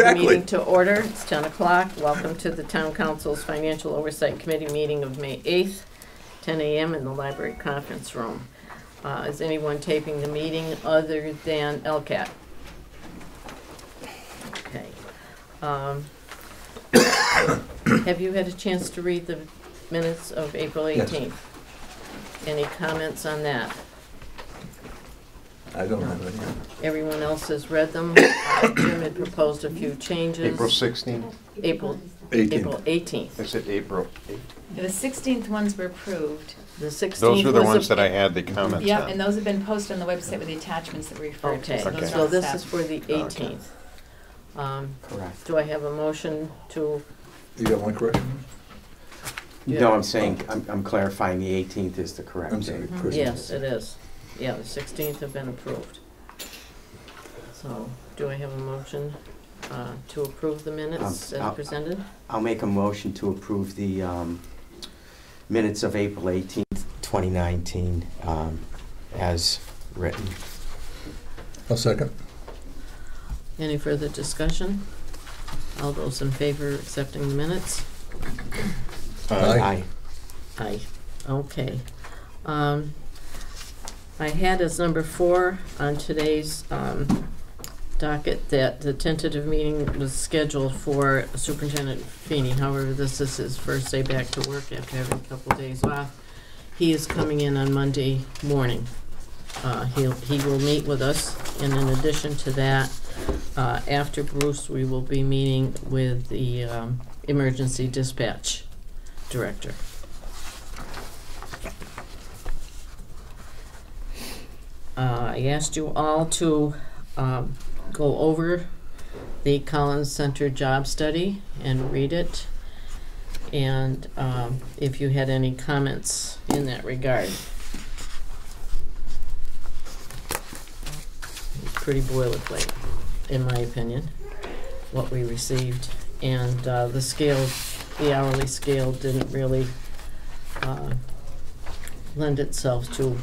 the Exactly. meeting to order. It's 10 o'clock. Welcome to the Town Council's Financial Oversight Committee meeting of May 8th, 10 a.m. in the library conference room. Uh, Is anyone taping the meeting other than ELCAT? Okay. Um, Have you had a chance to read the minutes of April Yes. 18th? Any comments on that? I don't have any. Everyone else has read them. Uh, Jim had proposed a few changes. April 16th? April, 18th. April 18th. Is it April 8th? The 16th ones were approved. The 16th Those were the ones that I had the comments Yep, on. and those have been posted on the website with the attachments that we referred to. Okay, so those are so all this set. is for the 18th. Um, Correct. Do I have a motion to, You got one correction? Yeah. No, I'm saying, I'm, I'm clarifying the 18th is the correct I'm date. sorry. Christine. yes, it is. Yeah, the 16th have been approved. So, do I have a motion uh, to approve the minutes Um, as I'll- presented? I'll make a motion to approve the um, minutes of April 18th, 2019, um, as written. I'll second. Any further discussion? All those in favor of accepting the minutes? Aye. Aye, okay. Um, I had as number four on today's um, docket that the tentative meeting was scheduled for Superintendent Feeney. However, this is his first day back to work after having a couple days off. He is coming in on Monday morning. Uh, He'll, he will meet with us, and in addition to that, uh, after Bruce, we will be meeting with the um, Emergency Dispatch Director. Uh, I asked you all to um, go over the Collins Center job study and read it. And um, if you had any comments in that regard. It's Pretty boilerplate, in my opinion, what we received. And uh, the scale, the hourly scale didn't really uh, lend itself to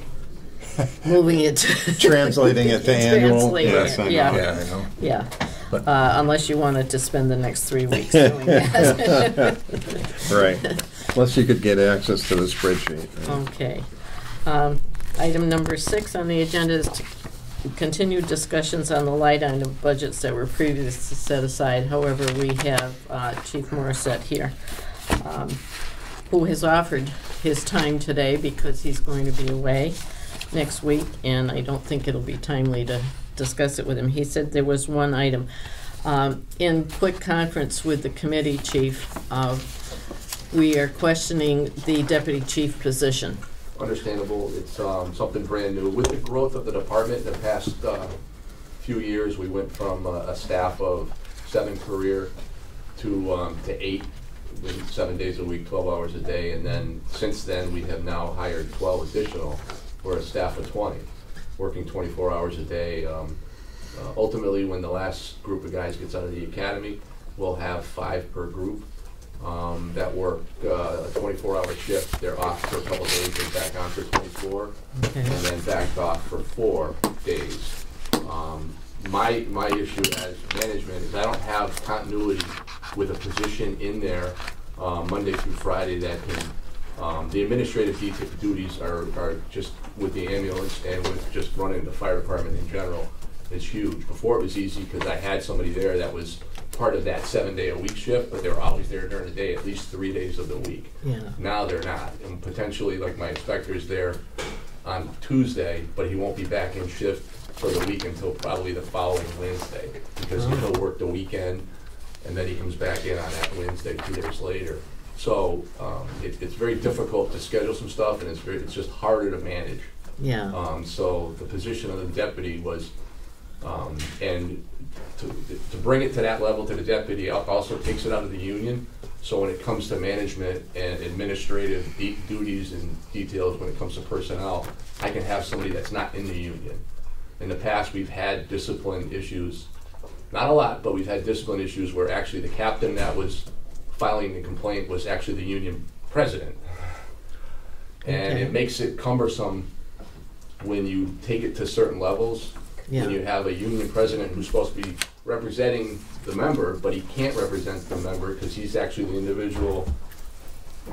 moving it. to- Translating it to annual. Yes, it, I know. yeah. Yeah, I know. Yeah, But- uh, unless you wanted to spend the next three weeks doing that. Right. Unless you could get access to the spreadsheet. Okay. Um, Item number six on the agenda is to continue discussions on the light item budgets that were previously set aside. However, we have uh, Chief Morissette here, um, who has offered his time today because he's going to be away next week, and I don't think it'll be timely to discuss it with him. He said there was one item. Um, In quick conference with the committee chief, uh, we are questioning the deputy chief position. understandable. It's um, something brand new. With the growth of the department in the past uh, few years, we went from uh, a staff of seven career to, um, to eight, seven days a week, 12 hours a day. And then, since then, we have now hired 12 additional. We're a staff of 20, working 24 hours a day. Um, uh, Ultimately, when the last group of guys gets out of the academy, we'll have five per group um, that work uh, a 24-hour shift. They're off for a couple days and back on for 24, Okay. and then back off for four days. Um, My, my issue as management is I don't have continuity with a position in there uh, Monday through Friday that can, um, the administrative duties are, are just with the ambulance and with just running the fire department in general is huge. Before it was easy because I had somebody there that was part of that seven-day-a-week shift, but they were always there during the day, at least three days of the week. Yeah, Now they're not, and potentially, like my inspector's there on Tuesday, but he won't be back in shift for the week until probably the following Wednesday, because he'll oh. work the weekend, and then he comes back in on that Wednesday, two days later. So, um, it, it's very difficult to schedule some stuff, and it's very, it's just harder to manage. yeah, Um, so the position of the deputy was, um, and to, to bring it to that level to the deputy al- also takes it out of the union. So when it comes to management and administrative de- duties and details, when it comes to personnel, I can have somebody that's not in the union. In the past, we've had discipline issues, not a lot, but we've had discipline issues where actually the captain that was filing the complaint was actually the union president. And Okay. it makes it cumbersome when you take it to certain levels, when you have a union president who's supposed to be representing the member, but he can't represent the member because he's actually the individual.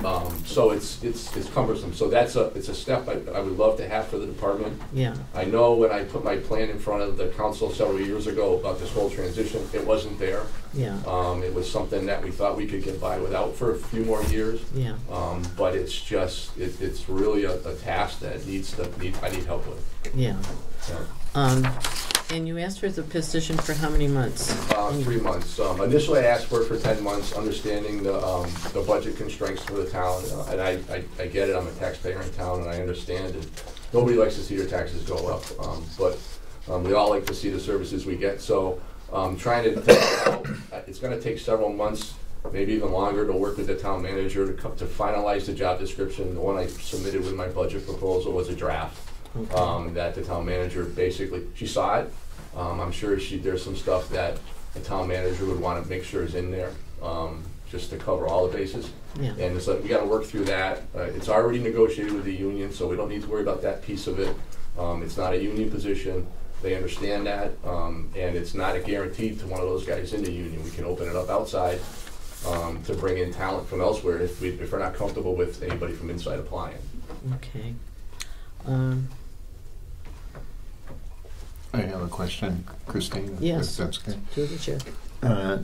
Um, so it's, it's, it's cumbersome. So that's a, it's a step I, I would love to have for the department. Yeah, I know when I put my plan in front of the council several years ago about this whole transition, it wasn't there. yeah, Um, it was something that we thought we could get by without for a few more years. yeah. Um, but it's just, it, it's really a, a task that needs to, need, I need help with. Yeah. So, Um, and you asked for the position for how many months? Uh, three months. Um, initially, I asked for it for ten months, understanding the, um, the budget constraints for the town. Uh, And I, I, I get it, I'm a taxpayer in town, and I understand it. Nobody likes to see their taxes go up, um, but, um, we all like to see the services we get. So, um, trying to, it's gonna take several months, maybe even longer, to work with the town manager to to finalize the job description. The one I submitted with my budget proposal was a draft Okay. um, that the town manager basically, she saw it. Um, I'm sure she, there's some stuff that the town manager would wanna make sure is in there, um, just to cover all the bases. Yeah, And it's like, we gotta work through that. Uh, it's already negotiated with the union, so we don't need to worry about that piece of it. Um, it's not a union position. They understand that, um, and it's not a guarantee to one of those guys in the union. We can open it up outside, um, to bring in talent from elsewhere if we, if we're not comfortable with anybody from inside applying. okay. Um, I have a question, Christine. if Yes. that's okay. to the chair. Uh,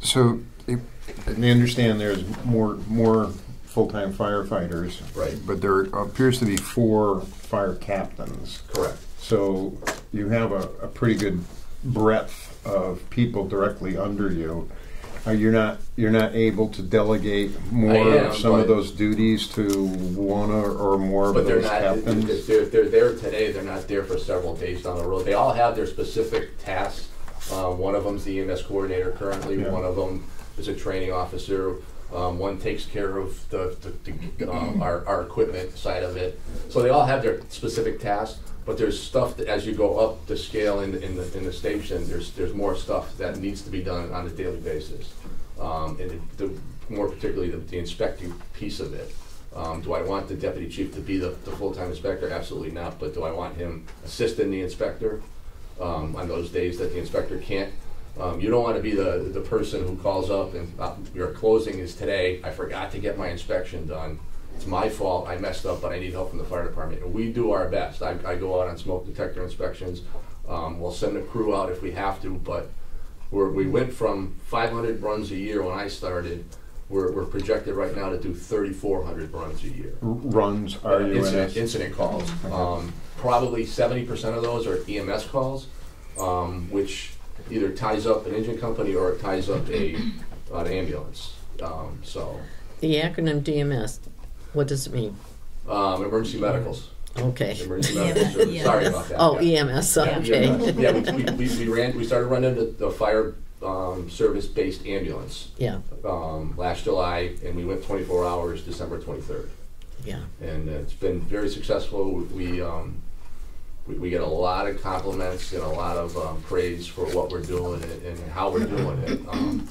So, if- I understand there's more, more full-time firefighters. Right. But there appears to be four fire captains. Correct. So you have a, a pretty good breadth of people directly under you. Uh, you're not, you're not able to delegate more am, of some of but- those duties to one or, or more of But they're those not, captains? they're, they're there today, they're not there for several days down the road. They all have their specific tasks. Uh, one of them's the EMS coordinator currently, Yeah. one of them is a training officer. Um, one takes care of the, the, the, um, our, our equipment side of it. So they all have their specific tasks, but there's stuff that as you go up the scale in, the- in the, in the station, there's, there's more stuff that needs to be done on a daily basis. Um, and it- the, more particularly the, the inspecting piece of it. Um, do I want the deputy chief to be the, the full-time inspector? Absolutely not, but do I want him assisting the inspector, um, on those days that the inspector can't? Um, you don't wanna be the, the person who calls up and, uh, your closing is today, I forgot to get my inspection done. It's my fault, I messed up, but I need help from the fire department, and we do our best. I, I go out on smoke detector inspections, um, we'll send a crew out if we have to, but we're, we went from five hundred runs a year when I started, we're, we're projected right now to do thirty-four hundred runs a year. R- Runs, are you in Incident, incident calls. Um, probably seventy percent of those are EMS calls, um, which either ties up an engine company or it ties up a, an ambulance. Um, so, The acronym EMS, what does it mean? um, emergency medicals, Okay. emergency Yeah, medical service, yeah. sorry about that. Oh, yeah. EMS, Yeah. okay. Yeah, we, we, we ran, we started running the, the fire, um, service-based ambulance, Yeah, um, last July, and we went twenty-four hours, December twenty-third. yeah, and uh, it's been very successful. We, um, we, we get a lot of compliments and a lot of um, praise for what we're doing and, and how we're doing it. Um,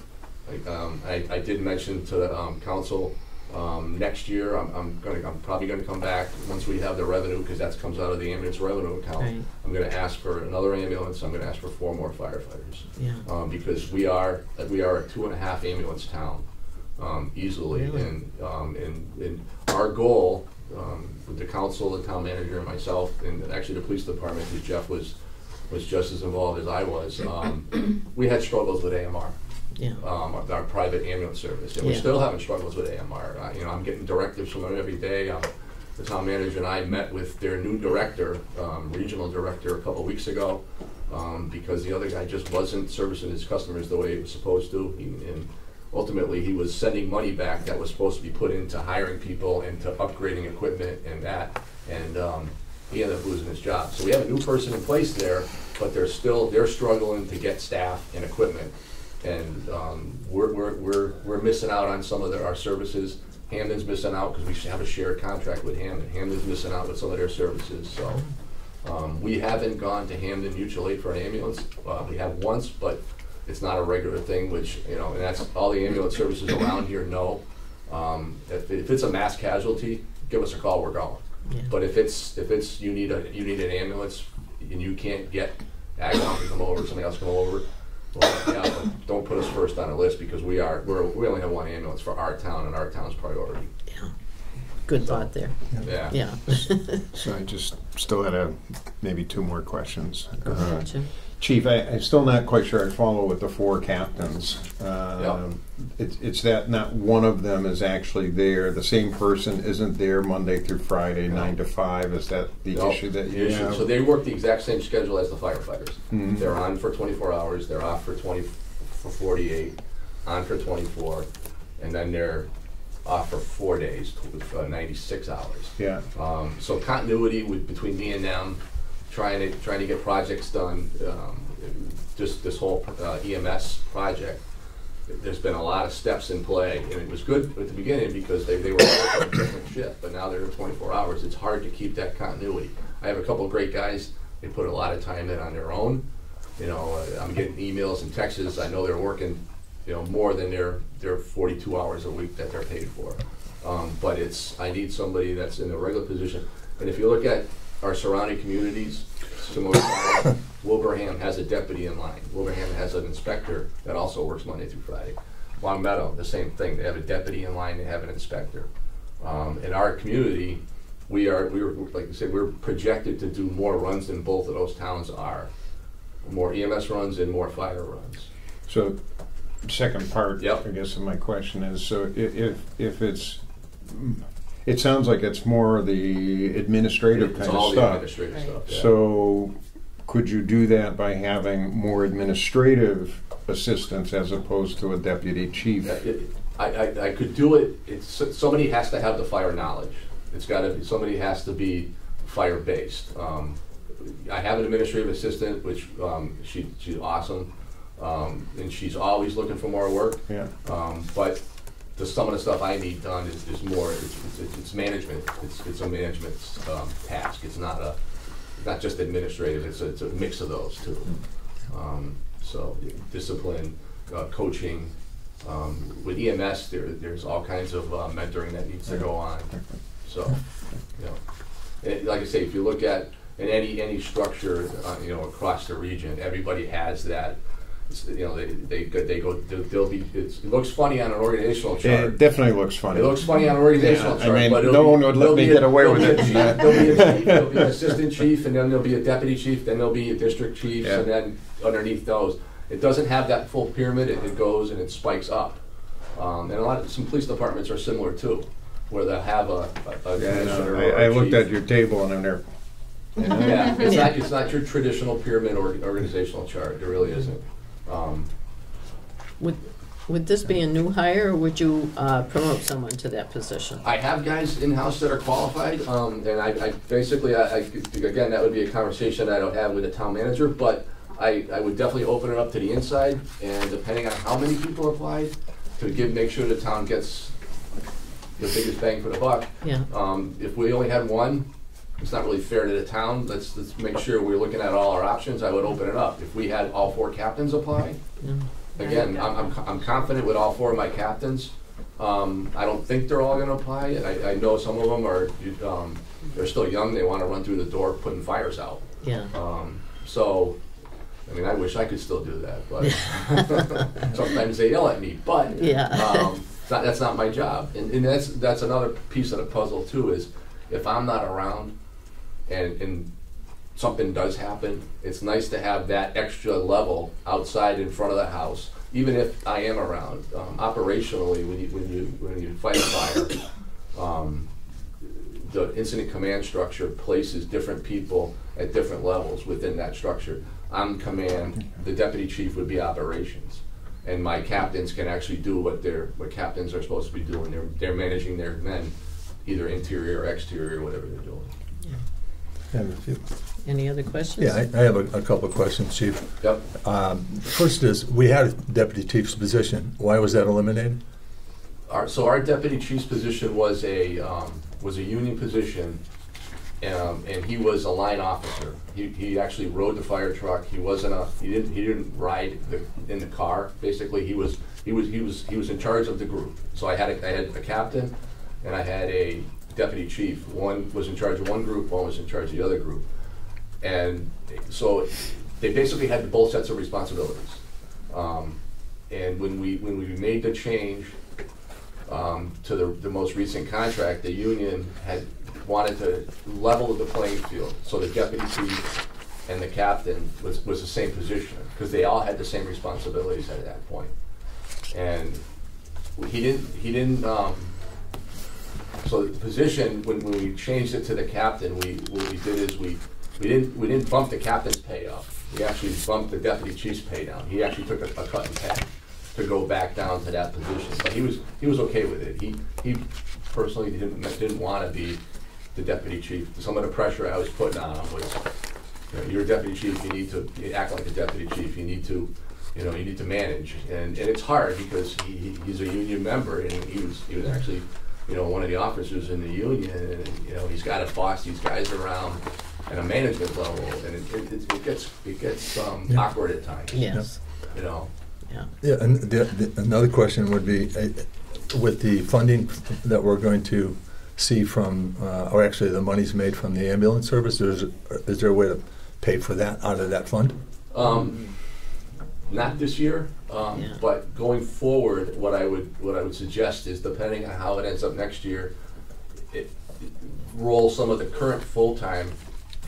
like, um, I, I did mention to the um, council um, next year. I'm, I'm gonna I'm probably gonna come back once we have the revenue because that comes out of the ambulance revenue account. Right. I'm gonna ask for another ambulance. I'm gonna ask for four more firefighters yeah. um, because we are, we are a two and a half ambulance town, um, easily. Really? And, um, and, and our goal, um, with the council, the town manager and myself, and actually the police department, because Jeff was, was just as involved as I was, um, we had struggles with AMR. Yeah, Um, our, our private ambulance service, and we're Yeah. still having struggles with AMR. Uh, you know, I'm getting directives from them every day. Um, the town manager and I met with their new director, um, regional director, a couple weeks ago, um, because the other guy just wasn't servicing his customers the way he was supposed to. He- And ultimately, he was sending money back that was supposed to be put into hiring people and to upgrading equipment and that. And, um, he ended up losing his job. So we have a new person in place there, but they're still, they're struggling to get staff and equipment. And, um, we're, we're, we're, we're missing out on some of their, our services. Hampden's missing out because we have a shared contract with Hampden. Hampden's missing out with some of their services, so. Um, we haven't gone to Hampden Mutual Aid for an ambulance. Uh, we have once, but it's not a regular thing, which, you know, and that's, all the ambulance services around here know. Um, if, if it's a mass casualty, give us a call, we're going. yeah. But if it's, if it's, you need a, you need an ambulance and you can't get Agawam to come over, somebody else come over. Well, yeah, but don't put us first on the list because we are, we're, we only have one ambulance for our town and our town's priority. Yeah. Good thought there, Yeah. yeah. So I just still had a, maybe two more questions. Go Uh, Jim. Chief, I, I'm still not quite sure I follow with the four captains. Um, It's, it's that not one of them is actually there, the same person isn't there Monday through Friday, nine to five, is that the No, issue that the you issue. have? So they work the exact same schedule as the firefighters. Mhm. They're on for twenty-four hours, they're off for twenty, for forty-eight, on for twenty-four, and then they're off for four days, tw- uh, ninety-six hours. Yeah, Um, so continuity with, between me and them, trying to, trying to get projects done, um, just this whole uh, EMS project. There's been a lot of steps in play, and it was good at the beginning because they, they were all on a different shift, but now they're twenty-four hours. It's hard to keep that continuity. I have a couple of great guys, they put a lot of time in on their own. You know, uh, I'm getting emails and texts, I know they're working, you know, more than their, their forty-two hours a week that they're paid for. Um, but it's, I need somebody that's in a regular position. And if you look at our surrounding communities, Wilbraham has a deputy in line. Wilbraham has an inspector that also works Monday through Friday. Longmeadow, the same thing. They have a deputy in line, they have an inspector. Um, in our community, we are, we were, like I said, we're projected to do more runs than both of those towns are. More EMS runs and more fire runs. so, second part, Yep. I guess of my question is, so if, if it's, it sounds like it's more the administrative It's kind of stuff. administrative Right. stuff, yeah. So, could you do that by having more administrative assistance as opposed to a deputy chief? I, I, I could do it, it's, somebody has to have the fire knowledge. It's gotta, be somebody has to be fire-based. Um, I have an administrative assistant, which, um, she, she's awesome, um, and she's always looking for more work. Yeah, Um, but the, some of the stuff I need done is, is more, it's, it's, it's management, it's, it's a management, um, task, it's not a, not just administrative, it's a, it's a mix of those too. Um, so, discipline, uh, coaching, um, with EMS, there, there's all kinds of uh, mentoring that needs to go on, so, you know. And like I say, if you look at, in any, any structure, uh, you know, across the region, everybody has that, you know, they, they, go- they go, they'll they'll be, it's, it looks funny on an organizational it chart. definitely looks funny. It looks funny on an organizational Yeah, I chart, mean, but it'll no be- one would let there'll me be a- get away there'll with be a it. chief, There'll be a chief, there'll be an assistant chief, and then there'll be a deputy chief, then there'll be a district chiefs, and then underneath those. It doesn't have that full pyramid, it, it goes and it spikes up. Um, and a lot of, some police departments are similar too, where they'll have a, a a Yeah, I know. commissioner or I, I a looked chief. at your table and I'm there, Yeah, it's not, it's not your traditional pyramid or organizational chart, it really isn't. Um, Would, would this be a new hire, or would you uh, promote someone to that position? I have guys in-house that are qualified, um, and I, I, basically, I, I, again, that would be a conversation I don't have with the town manager, but I, I would definitely open it up to the inside, and depending on how many people apply, to give, make sure the town gets the biggest bang for the buck. Yeah, Um, if we only had one, it's not really fair to the town, let's, let's make sure we're looking at all our options, I would open it up. If we had all four captains apply. Again, I'm, I'm, I'm confident with all four of my captains. Um, I don't think they're all gonna apply. I, I know some of them are, um, they're still young, they wanna run through the door putting fires out. yeah. Um, so, I mean, I wish I could still do that, but sometimes they yell at me, but, Yeah. um, that, that's not my job. And, and that's, that's another piece of the puzzle too, is if I'm not around and, and something does happen, it's nice to have that extra level outside in front of the house, even if I am around. Um, operationally, when you, when you, when you fight a fire, um, the incident command structure places different people at different levels within that structure. I'm command, the deputy chief would be operations. And my captains can actually do what they're, what captains are supposed to be doing. They're, they're managing their men, either interior or exterior, whatever they're doing. I have a few. Any other questions? Yeah, I I have a a couple of questions, Chief. Yep. Um, First is, we had a deputy chief's position. Why was that eliminated? Our, so our deputy chief's position was a, um, was a union position, um, and he was a line officer. He, he actually rode the fire truck, he wasn't a, he didn't, he didn't ride the, in the car, basically, he was, he was, he was, he was in charge of the group. So I had a, I had a captain, and I had a deputy chief. One was in charge of one group, one was in charge of the other group. And so they basically had both sets of responsibilities. Um, and when we, when we made the change, um, to the, the most recent contract, the union had wanted to level the playing field. So the deputy chief and the captain was, was the same position, because they all had the same responsibilities at that point. And he didn't, he didn't, um, so the position, when, when we changed it to the captain, we, what we did is we, we didn't, we didn't bump the captain's pay up. We actually bumped the deputy chief's pay down. He actually took a, a cut in pay to go back down to that position. But he was, he was okay with it. He, he personally didn't, didn't wanna be the deputy chief. Some of the pressure I was putting on him was, you know, you're a deputy chief, you need to act like a deputy chief, you need to, you know, you need to manage. And, and it's hard because he- he's a union member and he was, he was actually, you know, one of the officers in the union and, you know, he's gotta boss these guys around at a management level and it, it, it gets, it gets um, Yeah. awkward at times, Yes, you know. yeah. Yeah, and the, the, another question would be, uh, with the funding that we're going to see from, uh, or actually the money's made from the ambulance service, is, is there a way to pay for that out of that fund? Um, not this year, um, Yeah. but going forward, what I would, what I would suggest is depending on how it ends up next year, it, roll some of the current full-time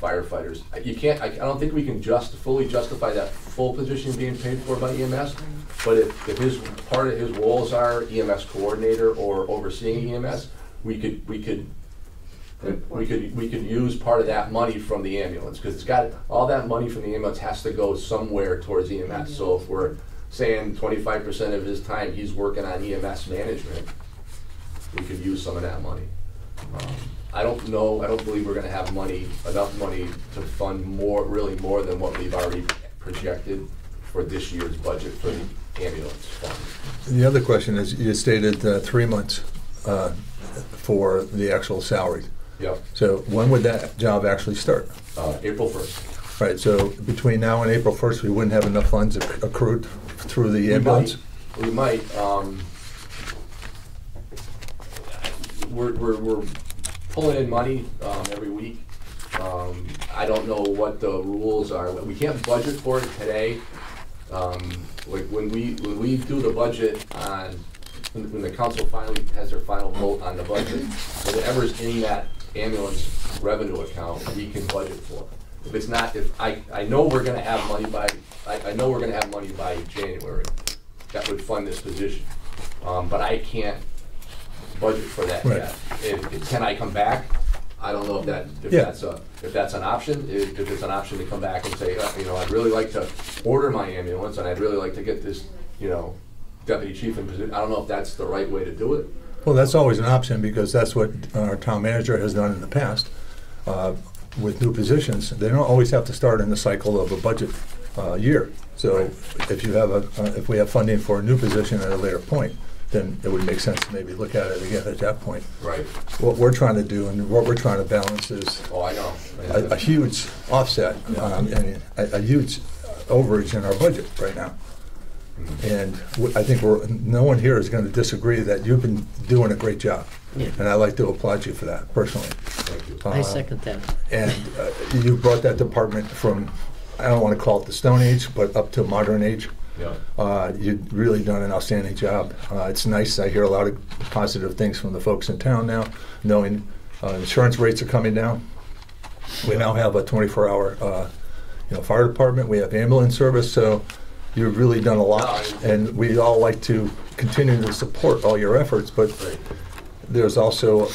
firefighters. You can't, I, I don't think we can just, fully justify that full position being paid for by EMS, but if, if his, part of his roles are EMS coordinator or overseeing EMS, we could, we could we could, we could use part of that money from the ambulance, because it's got, all that money from the ambulance has to go somewhere towards EMS. So if we're saying twenty-five percent of his time, he's working on EMS management, we could use some of that money. Um, I don't know, I don't believe we're gonna have money, enough money to fund more, really more than what we've already projected for this year's budget for the ambulance fund. The other question is, you stated uh, three months uh, for the actual salary. Yep, So when would that job actually start? uh, April first. Right, so between now and April 1st, we wouldn't have enough funds acc- accrued through the We ambulance? might- We might, um, we're, we're, we're pulling in money, um, every week. Um, I don't know what the rules are, we can't budget for it today. Um, like, when we, when we do the budget on, when, when the council finally has their final vote on the budget, whatever's in that ambulance revenue account, we can budget for. If it's not, if, I, I know we're gonna have money by, I, I know we're gonna have money by January that would fund this position. Um, but I can't budget for that Right. yet. If, if- can I come back? I don't know if that, if Yeah. that's a, if that's an option, if, if it's an option to come back and say, uh, you know, I'd really like to order my ambulance and I'd really like to get this, you know, deputy chief in position. I don't know if that's the right way to do it. Well, that's always an option, because that's what our town manager has done in the past uh, with new positions. They don't always have to start in the cycle of a budget uh, year. So if you have a, uh, if we have funding for a new position at a later point, then it would make sense to maybe look at it again at that point. Right. What we're trying to do and what we're trying to balance is Oh, I know. a, a huge offset, um, and a, a huge overage in our budget right now. And w- I think we're, no one here is gonna disagree that you've been doing a great job. Yeah. And I'd like to applaud you for that personally. Thank you. I Uh, second that. And uh, you brought that department from, I don't wanna call it the Stone Age, but up to modern age. Yeah. Uh, You've really done an outstanding job. Uh, It's nice, I hear a lot of positive things from the folks in town now, knowing uh, insurance rates are coming down. We now have a 24-hour, uh, you know, fire department, we have ambulance service, so you've really done a lot. And we all like to continue to support all your efforts, but Right. there's also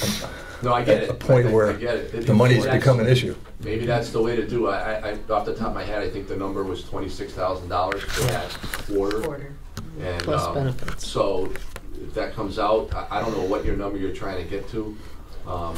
No, I get it. a point I- I where get it. It- the money's that's- become an issue. Maybe that's the way to do it. I, I, I- off the top of my head, I think the number was twenty-six thousand dollars for that quarter. Quarter. And, Plus um, benefits. So if that comes out, I, I don't know what your number you're trying to get to. Um,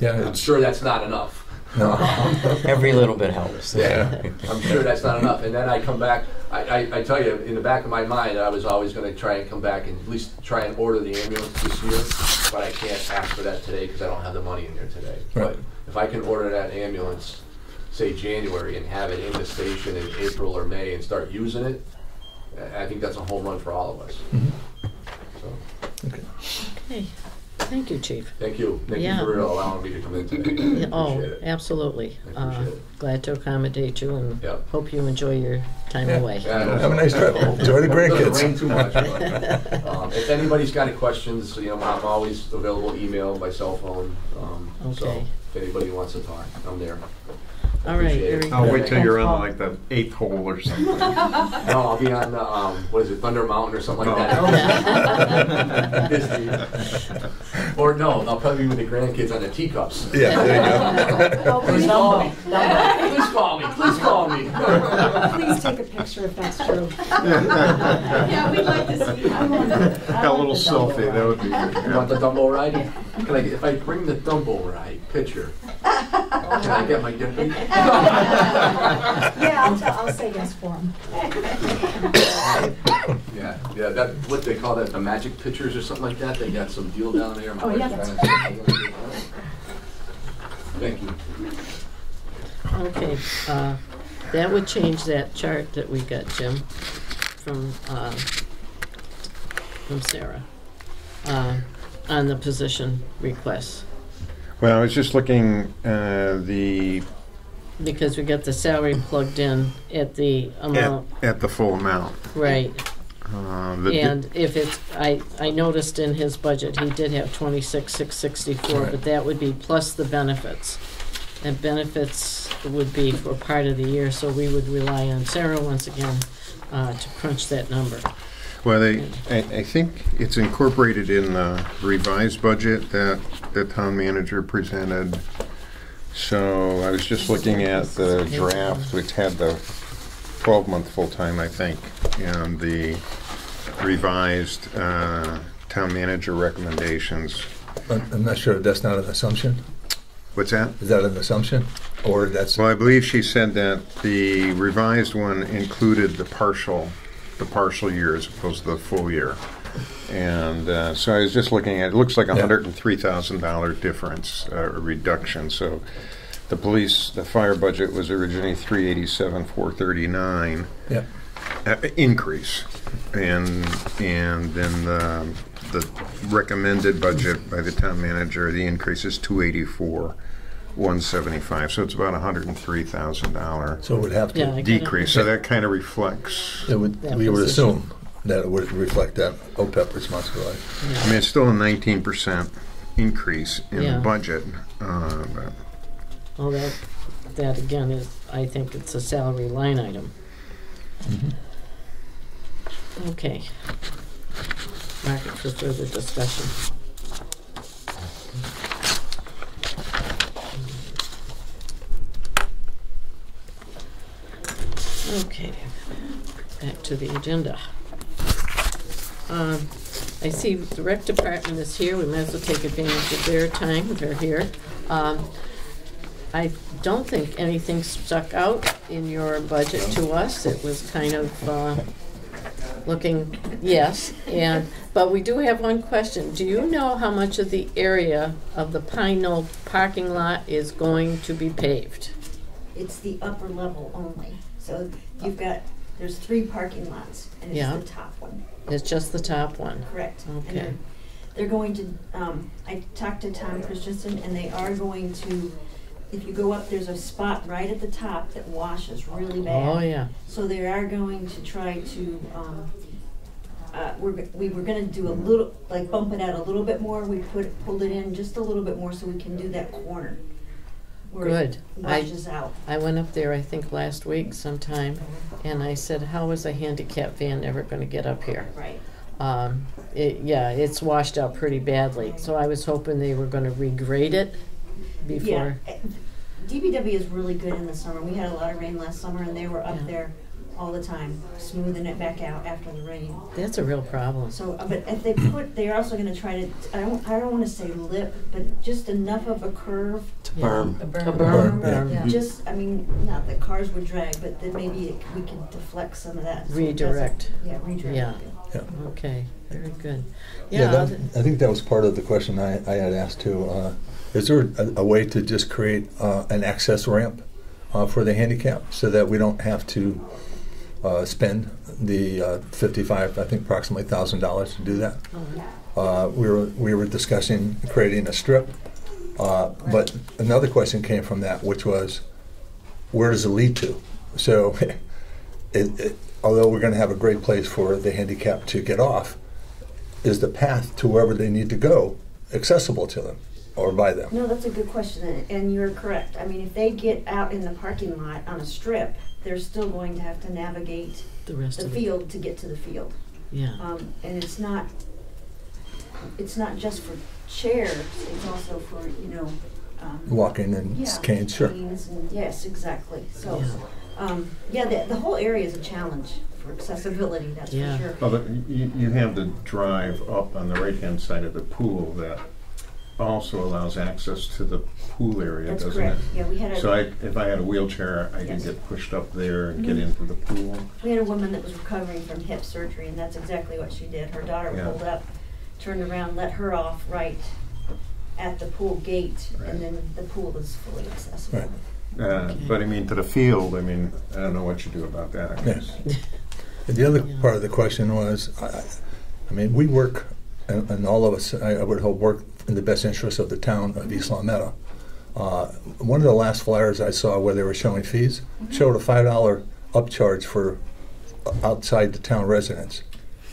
Yeah, I'm it's- sure that's not enough. No. Every little bit helps. Yeah, I'm sure that's not enough. And then I come back, I, I, I tell you, in the back of my mind, I was always gonna try and come back and at least try and order the ambulance this year, but I can't ask for that today because I don't have the money in there today. Right. But if I can order that ambulance, say January, and have it in the station in April or May and start using it, I I think that's a home run for all of us. Mhm. So, Okay. Okay. Thank you, Chief. Thank you. Thank Yeah. you for allowing me to come in today. Yeah, Oh, Appreciate it. absolutely. I appreciate Uh, it. Glad to accommodate you and Yeah. hope you enjoy your time Yeah. away. Yeah, I know. Have a nice trip. Enjoy the Doesn't rain grandkids. too much. but, um, If anybody's got any questions, you know, I'm always available, email, by cell phone. um, So Okay. if anybody wants to talk, I'm there. All right, Appreciate it. very I'll good. wait till you're on like the eighth hole or something. No, I'll be on, the, um, what is it, Thunder Mountain or something like Oh. that. Disney. Or no, I'll probably be with the grandkids on the teacups. Yeah, there you go. Please call me. Please call me. Please call me. Please take a picture if that's true. Yeah, we'd like to see. I want the- I A want little the double selfie, that would be You want good. the Dumbo ride? Can I, if I bring the Dumbo ride picture, can I get my dippy? Yeah, I'll, tell- I'll say yes for him. Yeah, yeah, that, what they call that, the magic pictures or something like that, they got some deal down there. My Oh, yeah, that's trying to- Thank you. Okay, uh, that would change that chart that we got, Jim, from, uh, from Sarah, uh, on the position requests. Well, I was just looking, uh, the, Because we got the salary plugged in at the at, amount, at the full amount. right. Uh, the- And if it's, I, I noticed in his budget, he did have twenty-six, six sixty-four, but that would be plus the benefits. And benefits would be for part of the year, so we would rely on Sarah once again, uh, to crunch that number. Well, they, I, I think it's incorporated in the revised budget that the town manager presented. So I was just looking at the draft, which had the twelve-month full-time, I think, and the revised, uh, town manager recommendations. I'm I'm not sure if that's not an assumption. What's that? Is that an assumption? Or that's, Well, I believe she said that the revised one included the partial, the partial year as opposed to the full year. And uh, so I was just looking at, it looks like a hundred and three thousand dollar difference, uh, reduction. So the police, the fire budget was originally three eighty-seven, four thirty-nine, yeah, uh, increase. And, and then the, the recommended budget by the town manager, the increase is two eighty-four, one seventy-five. So it's about a hundred and three thousand dollar so it would have Yeah, to, I decrease. So that kind of reflects, it would, That we would position. assume that it would reflect that OPEB responsibility. I mean, it's still a nineteen percent increase in Yeah. the budget. uh, but- Well, that, that again is, I think it's a salary line item. Okay. Mark it for further discussion. Okay, back to the agenda. Um, I see the rec department is here, we might as well take advantage of their time, they're here. Um, I don't think anything stuck out in your budget to us. It was kind of uh, looking, yes, and, but we do have one question. Do you know how much of the area of the Pine Knoll parking lot is going to be paved? It's the upper level only. So you've got, there's three parking lots, and Yeah. it's the top one, It's just the top one. correct? And Okay. they're- They're going to, um, I talked to Tom Christensen, and they are going to, if you go up, there's a spot right at the top that washes really bad. Oh, yeah. So they are going to try to, um, uh, we're, g- we were gonna do a little, like bump it out a little bit more, we put, pulled it in just a little bit more so we can do that corner. Where it Good. I- Washes out. I went up there, I think, last week sometime, and I said, how is a handicap van ever gonna get up here? Right. Um, it, yeah, it's washed out pretty badly, so I was hoping they were gonna regrade it before. Yeah, eh, DPW is really good in the summer. We had a lot of rain last summer and they were up Yeah. there all the time, smoothing it back out after the rain. That's a real problem. So, uh, but if they put, they're also gonna try to, I don't, I don't wanna say lip, but just enough of a curve. Yeah. berm. A Berm, berm, yeah. berm. Yeah. Just, I mean, not that cars would drag, but that maybe it- we can deflect some of that. so Redirect. Yeah, redirect. Yeah. Yeah. Okay, very good. Yeah, Yeah, that, I think that was part of the question I, I had asked too. Uh, is there a, a way to just create uh, an access ramp uh, for the handicap so that we don't have to uh, spend the uh, 55, I think approximately $1,000 to do that. Uh, We were, we were discussing creating a strip. Uh, But another question came from that, which was, where does it lead to? So, it, it, although we're going to have a great place for the handicapped to get off, is the path to wherever they need to go accessible to them or by them? No, that's a good question, and you're correct. I mean, if they get out in the parking lot on a strip, they're still going to have to navigate The rest the of it, field to get to the field. yeah. Um, and it's not, it's not just for chairs, it's also for, you know, um. Walking and Yeah, canes, sure. canes and, yes, exactly. So, Yeah. um, yeah, the, the whole area is a challenge for accessibility, that's for Yeah. sure. Well, but you, you have the drive up on the right-hand side of the pool that also allows access to the pool area, That's doesn't it? correct, yeah, we had So I, a, if I had a wheelchair, I could Yes. get pushed up there and get Mhm. into the pool. we had a woman that was recovering from hip surgery, and that's exactly what she did. Her daughter Yeah. pulled up, turned around, let her off right at the pool gate, Right. and then the pool is fully accessible. Right. Uh, Okay. But I mean, to the field, I mean, I don't know what you do about that, I guess. And the other Yeah. part of the question was, I, I mean, we work, and, and all of us, I, I would hope, work in the best interest of the town of East Longmeadow. Uh, one of the last flyers I saw where they were showing fees showed a five dollar upcharge for outside the town residents.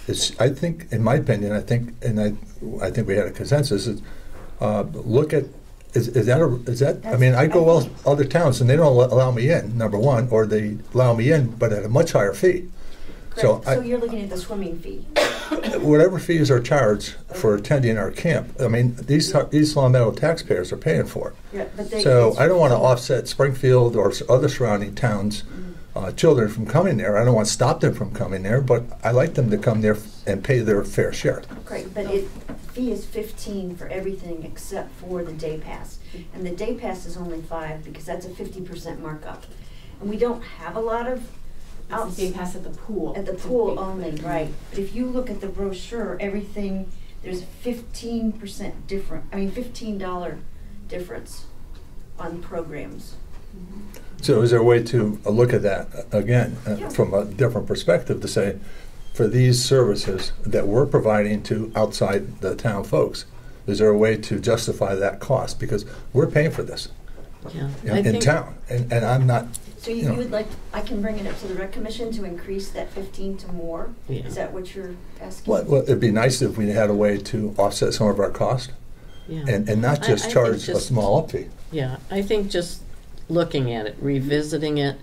It's, I think, in my opinion, I think, and I, I think we had a consensus. Is, uh, look at, is, is that a, is that? I mean, I go That's- well other towns and they don't allow- me in. Number one, or they allow me in, but at a much higher fee. So Correct, I- so you're looking at the swimming fee. Whatever fees are charged for attending our camp, I mean, these East Longmeadow taxpayers are paying for it. Yeah, but they. So I don't want to offset Springfield or other surrounding towns' Mm-hmm. uh, children from coming there. I don't want to stop them from coming there, but I like them to come there and pay their fair share. Great, but it, fee is fifteen for everything except for the day pass. And the day pass is only five because that's a fifty percent markup. And we don't have a lot of It's outs the day pass at the pool. at the It's pool big- only, right? But if you look at the brochure, everything, there's fifteen percent different, I mean fifteen dollar difference on programs. So is there a way to uh, look at that, uh, again, uh, Yeah. from a different perspective, to say, for these services that we're providing to outside the town folks, is there a way to justify that cost? Because we're paying for this Yeah. in I in town, and and I'm not, So you, You know. would like, I can bring it up to the rec commission to increase that fifteen to more? Yeah. Is that what you're asking? well, well, it'd be nice if we had a way to offset some of our cost, Yeah. and and not I- I just charge a small up fee. Yeah, I think just looking at it, revisiting it,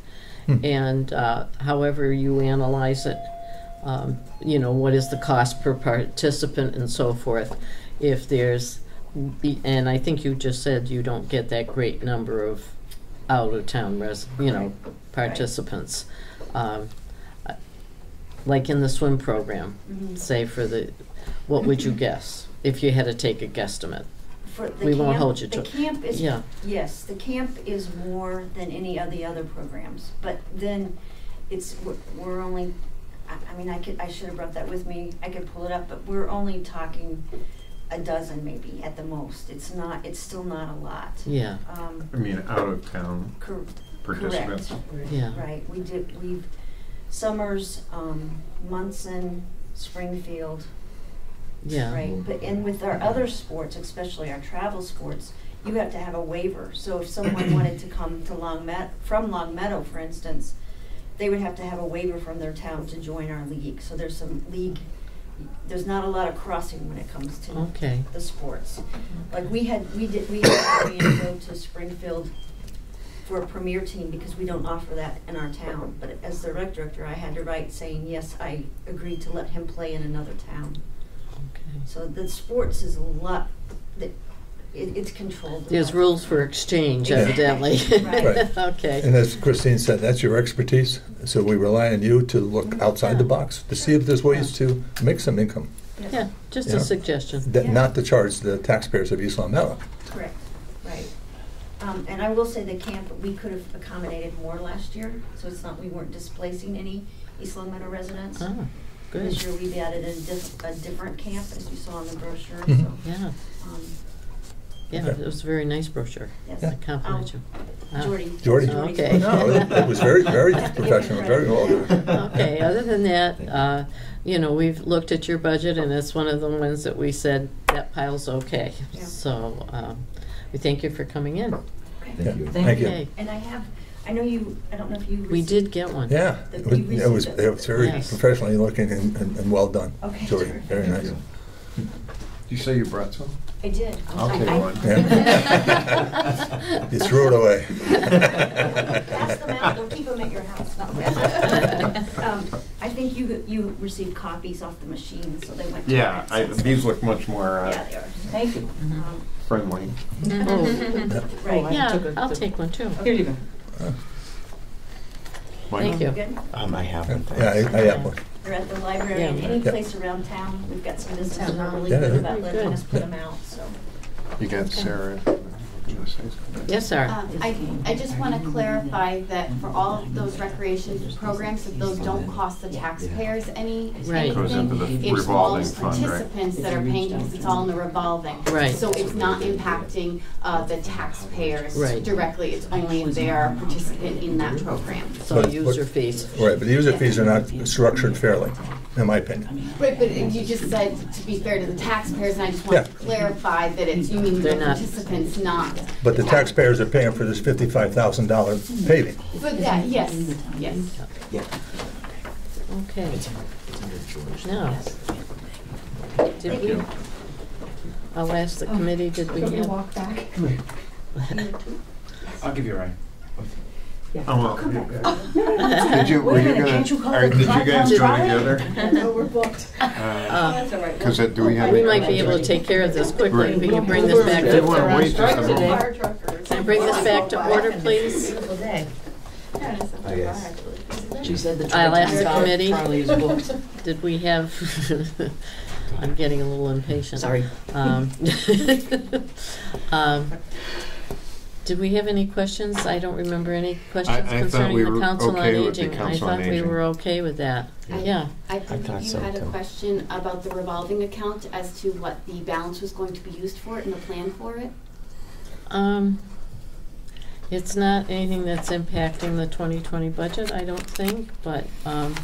Hmm. and uh, however you analyze it, um, you know, what is the cost per participant and so forth. If there's, and I think you just said you don't get that great number of out-of-town res, you know, participants. Um, I- Like in the swim program, Mhm. say for the, what would you guess if you had to take a guesstimate? For the We won't camp- hold you to The camp is, Yeah. yes, the camp is more than any of the other programs, but then it's, we're, we're only, I, I mean, I could, I should have brought that with me, I could pull it up, but we're only talking a dozen maybe at the most, it's not, it's still not a lot. Yeah, Um, I mean, out-of-town cor- participants. correct. yeah. Right, we did, we've, Somers, um, Monson, Springfield, Yeah. Right, but and with our other sports, especially our travel sports, you have to have a waiver. So if someone wanted to come to Long Met, from Longmeadow, for instance, they would have to have a waiver from their town to join our league. So there's some league, there's not a lot of crossing when it comes to Okay. the sports. Like we had, we did, we had to go to Springfield for a premier team because we don't offer that in our town. But as the rec director, I had to write saying, yes, I agreed to let him play in another town. Okay. So the sports is a lot, that, it, it's controlled. There's lot. rules for exchange Exactly. evidently. Right. Right. Okay. And as Christine said, that's your expertise, so we rely on you to look outside the box, to see if there's ways to make some income, Yes, Yeah, just Yeah. a suggestion. that, Yeah. not to charge the taxpayers of East Longmeadow. Correct, right. Um, and I will say the camp, we could have accommodated more last year, so it's not, we weren't displacing any East Longmeadow residents. Oh, good. This year, we've added a diff, a different camp, as you saw in the brochure, so. Mhm. Yeah, um, Yeah, Okay. it was a very nice brochure. Yes. I compliment you. Ah. Jordy. Jordy? Okay. No, it it was very, very professional, very well done. Okay, other than that, uh, you know, we've looked at your budget and it's one of the ones that we said, that pile's okay. Yeah. So, um, we thank you for coming in. Yeah, Thank you. Thank you. Okay, And I have, I know you, I don't know if you. we received- did get one. Yeah, The- it was, you it was, received it was very Yes. professionally looking and, and and well done. Okay, Jordy, terrific. very nice. Did you say you brought some? I did. I'll take I- one. Yeah. You threw it away. Pass them out, we'll keep them at your house. No. Um, I think you, you received copies off the machine, so they went to. Yeah, I, these look much more Yeah, uh, they are. Thank you. Um, friendly. Oh, Right. Yeah, I'll take one too. Here you go. Thank you. Good. Um, I have one. Yeah, I, I have one. They're at the library and Yeah. any Yeah. place around town. We've got some businesses that are really Yeah, good yeah. about letting Good. us put them out, so. You got Sarah. You wanna say something? Yes, sir. Um, I, I just want to clarify that for all of those recreation programs, that those don't cost the taxpayers any, Right. Goes into anything. the It's all revolving the fund, right? participants that are paying, because it's all in the revolving. Right. So it's not impacting, uh, the taxpayers Right. directly, it's only if they are a participant in that program. So But- user fees. Right, but the user fees are not structured fairly, in my opinion. Right, but you just said to be fair to the taxpayers, and I just want to Yeah. clarify that it's, you mean the They're not. Participants, not. But the taxpayers are paying for this fifty-five thousand dollar paving. For that, yes, yes. Yeah. Okay. It's it's under George. Now, did we, I'll ask the oh. committee, did we Go for a have? walk back. I'll give you a ride. Oh, well, Did Did you, were you gonna, all right, did you guys go together? No, we're booked. Uh, Uh, all right. Cause it- do we have? We any- might be able to take care of this quickly. Right. We can bring this back Did wanna to, wait just a moment. Fire truckers. can I bring this back to order, please? Beautiful day. Yeah, it's yes. She said the I'll ask the Tri-Town committee. Trolley is booked. Did we have, I'm getting a little impatient. Sorry. Um, um, Did we have any questions? I don't remember any questions I thought concerning we the were Council on okay with the Aging. I Council on thought we Aging. were okay with that. I- Yeah, I I think thought you so, had a too. question about the revolving account as to what the balance was going to be used for it and the plan for it. um, it's not anything that's impacting the twenty twenty budget, I don't think, but, um,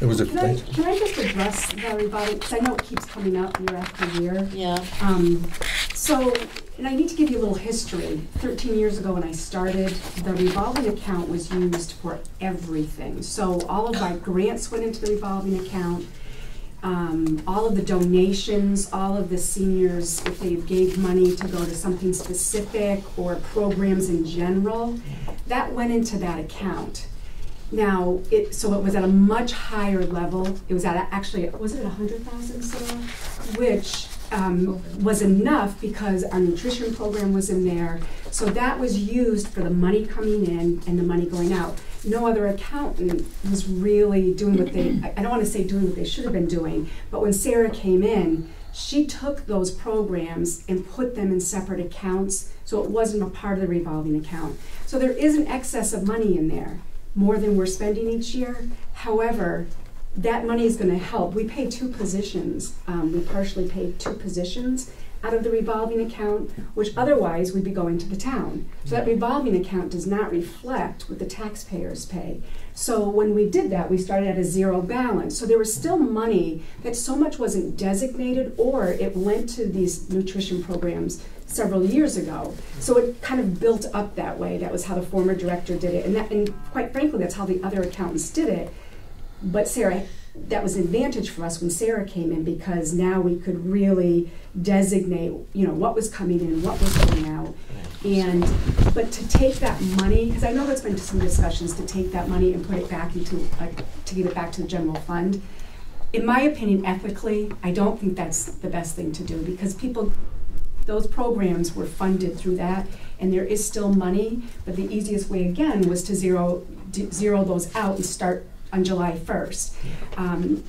It was a, Can I, can I just address the revolving, because I know it keeps coming up year after year. yeah, Um, so, and I need to give you a little history. Thirteen years ago when I started, the revolving account was used for everything. So all of my grants went into the revolving account. Um, all of the donations, all of the seniors, if they gave money to go to something specific or programs in general, that went into that account. Now, it, so it was at a much higher level. It was at, a- actually, was it a hundred thousand, Sarah? Which, um, was enough because our nutrition program was in there. So that was used for the money coming in and the money going out. No other accountant was really doing what they, I don't wanna say doing what they should have been doing, but when Sarah came in, she took those programs and put them in separate accounts, so it wasn't a part of the revolving account. So there is an excess of money in there, more than we're spending each year. However, that money is gonna help. We pay two positions, um, we partially pay two positions out of the revolving account, which otherwise we'd be going to the town. So that revolving account does not reflect what the taxpayers pay. So when we did that, we started at a zero balance. So there was still money that so much wasn't designated or it went to these nutrition programs several years ago. So it kind of built up that way. That was how the former director did it. And that, and quite frankly, that's how the other accountants did it. But Sarah, that was an advantage for us when Sarah came in because now we could really designate, you know, what was coming in, what was going out. And, but to take that money, because I know there's been some discussions to take that money and put it back into, like, to give it back to the general fund. In my opinion, ethically, I don't think that's the best thing to do because people, those programs were funded through that and there is still money, but the easiest way again was to zero, zero those out and start on July first. Um,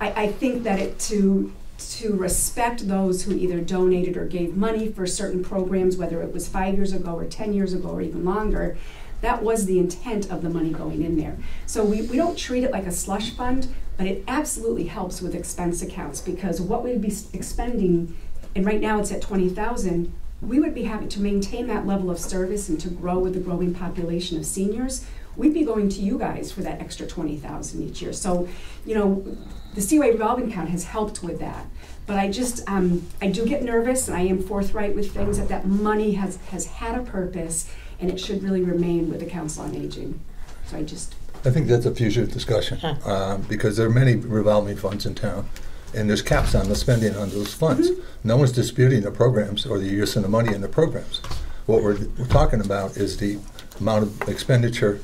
I, I think that it, to, to respect those who either donated or gave money for certain programs, whether it was five years ago or ten years ago or even longer, that was the intent of the money going in there. So we, we don't treat it like a slush fund, but it absolutely helps with expense accounts because what we'd be expending and right now it's at twenty thousand, we would be having to maintain that level of service and to grow with the growing population of seniors. We'd be going to you guys for that extra twenty thousand each year. So, you know, the COA revolving account has helped with that. But I just, um, I do get nervous and I am forthright with things that that money has, has had a purpose and it should really remain with the Council on Aging. So I just, I think that's a future discussion, Huh. uh, because there are many revolving funds in town, and there's caps on the spending on those funds. No one's disputing the programs or the use of the money in the programs. What we're, we're talking about is the amount of expenditure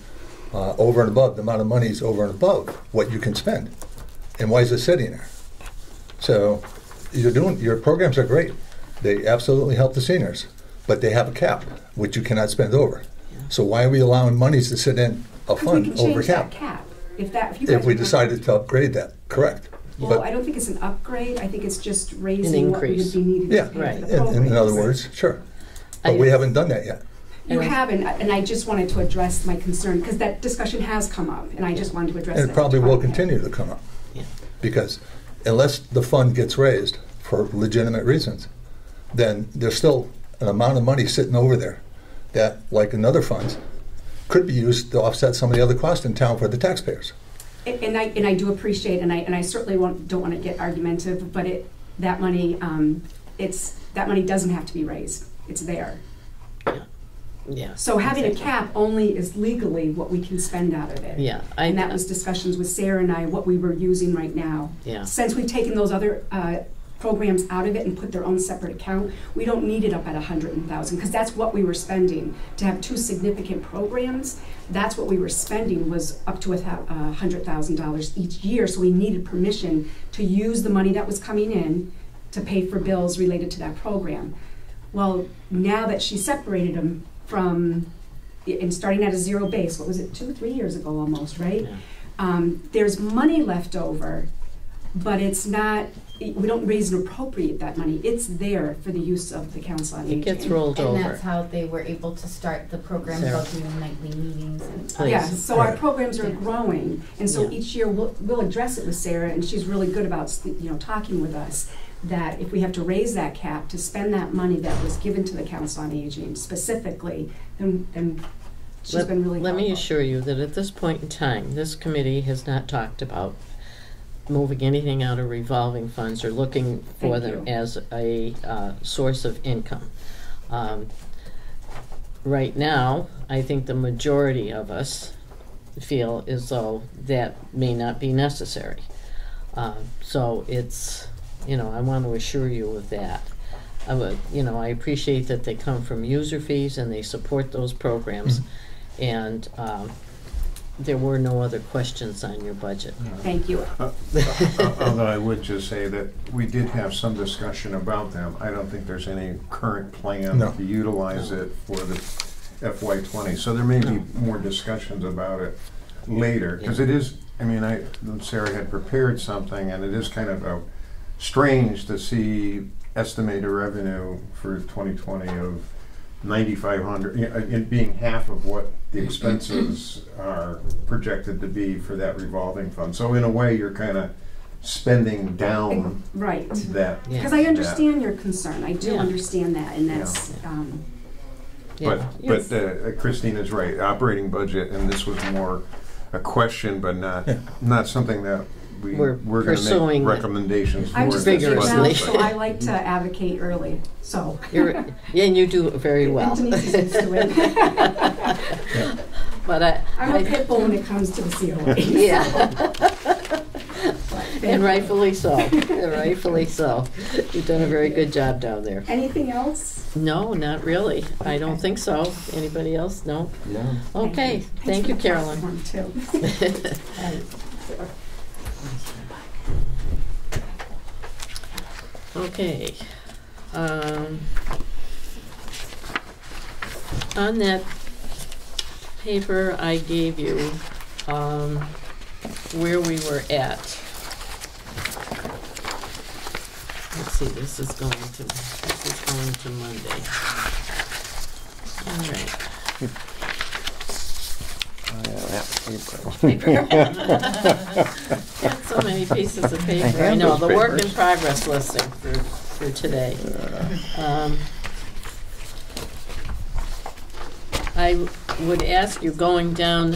uh, over and above, the amount of money is over and above what you can spend. And why is it sitting there? So, you're doing, your programs are great. They absolutely help the seniors, but they have a cap, which you cannot spend over. So why are we allowing monies to sit in a because we fund can over change cap? that cap. If that, if you. If we would- decided to upgrade that, correct. Well, But- I don't think it's an upgrade, I think it's just raising what would be needed Yeah, to pay right. in, in other words, sure. But I- we haven't done that yet. You And haven't, and I just wanted to address my concern, because that discussion has come up, and I just wanted to address it. And it at probably will continue to come up. Yeah. Because unless the fund gets raised for legitimate reasons, then there's still an amount of money sitting over there that, like in other funds, could be used to offset some of the other costs in town for the taxpayers. And and I, and I do appreciate, and I, and I certainly won't, don't want to get argumentative, but it, that money, um, it's, that money doesn't have to be raised, it's there. Yeah. So having a cap only is legally what we can spend out of it. Yeah, I, And that was discussions with Sarah and I, what we were using right now. yeah, Since we've taken those other uh, programs out of it and put their own separate account, we don't need it up at a hundred thousand, because that's what we were spending. To have two significant programs, that's what we were spending, was up to a thou- a hundred thousand dollars each year. So we needed permission to use the money that was coming in to pay for bills related to that program. Well, now that she separated them from, and starting at a zero base, what was it, two, three years ago almost, right? Yeah. Um, there's money left over, but it's not, we don't raise and appropriate that money. It's there for the use of the council on it aging. gets rolled And over. that's how they were able to start the program Sarah. about doing nightly meetings and. Please. Yeah, so our programs are Yeah. growing, and so Yeah. each year we'll, we'll address it with Sarah, and she's really good about, you know, talking with us, that if we have to raise that cap to spend that money that was given to the council on aging specifically, then, then she's Let- been really Let me assure you that at this point in time, this committee has not talked about moving anything out of revolving funds or looking for Thank them you. as a uh, source of income. Um, Right now, I think the majority of us feel as though that may not be necessary. Um, So it's, you know, I want to assure you of that. I would, you know, I appreciate that they come from user fees and they support those programs. And um, there were no other questions on your budget. Thank you. Uh, Although I would just say that we did have some discussion about them. I don't think there's any current plan No. to utilize it for the FY twenty. So there may be more discussions about it later. Because it is, I mean, I, Sarah had prepared something and it is kind of uh, strange to see estimated revenue for twenty twenty of ninety-five hundred, it being half of what the expenses are projected to be for that revolving fund. So in a way, you're kind of spending down Right. that. Yeah. Because I understand your concern, I do Yeah. understand that, and that's, um, But, Yeah. Yes. but uh, Christine is right, operating budget, and this was more a question, but not, not something that we, We're we're gonna pursuing make it. recommendations for. I'm in just a kid Vigorously. now, budget. so I like to advocate early, so. You're, yeah, and you do very well. And Denise is used to it. But I. I'm a I- pit bull when it comes to the COA. Yeah. And rightfully so, and rightfully so. You've done a very good job down there. Anything else? No, not really. I don't think so. Anybody else? No? No. Okay, Thanks thank you, Carolyn. platform, too. Okay. Um, on that paper I gave you, um, where we were at. Let's see, this is going to, this is going to Monday. All right. Got so many pieces of paper. I know, the work in progress listing for for today. Um, I would ask you, going down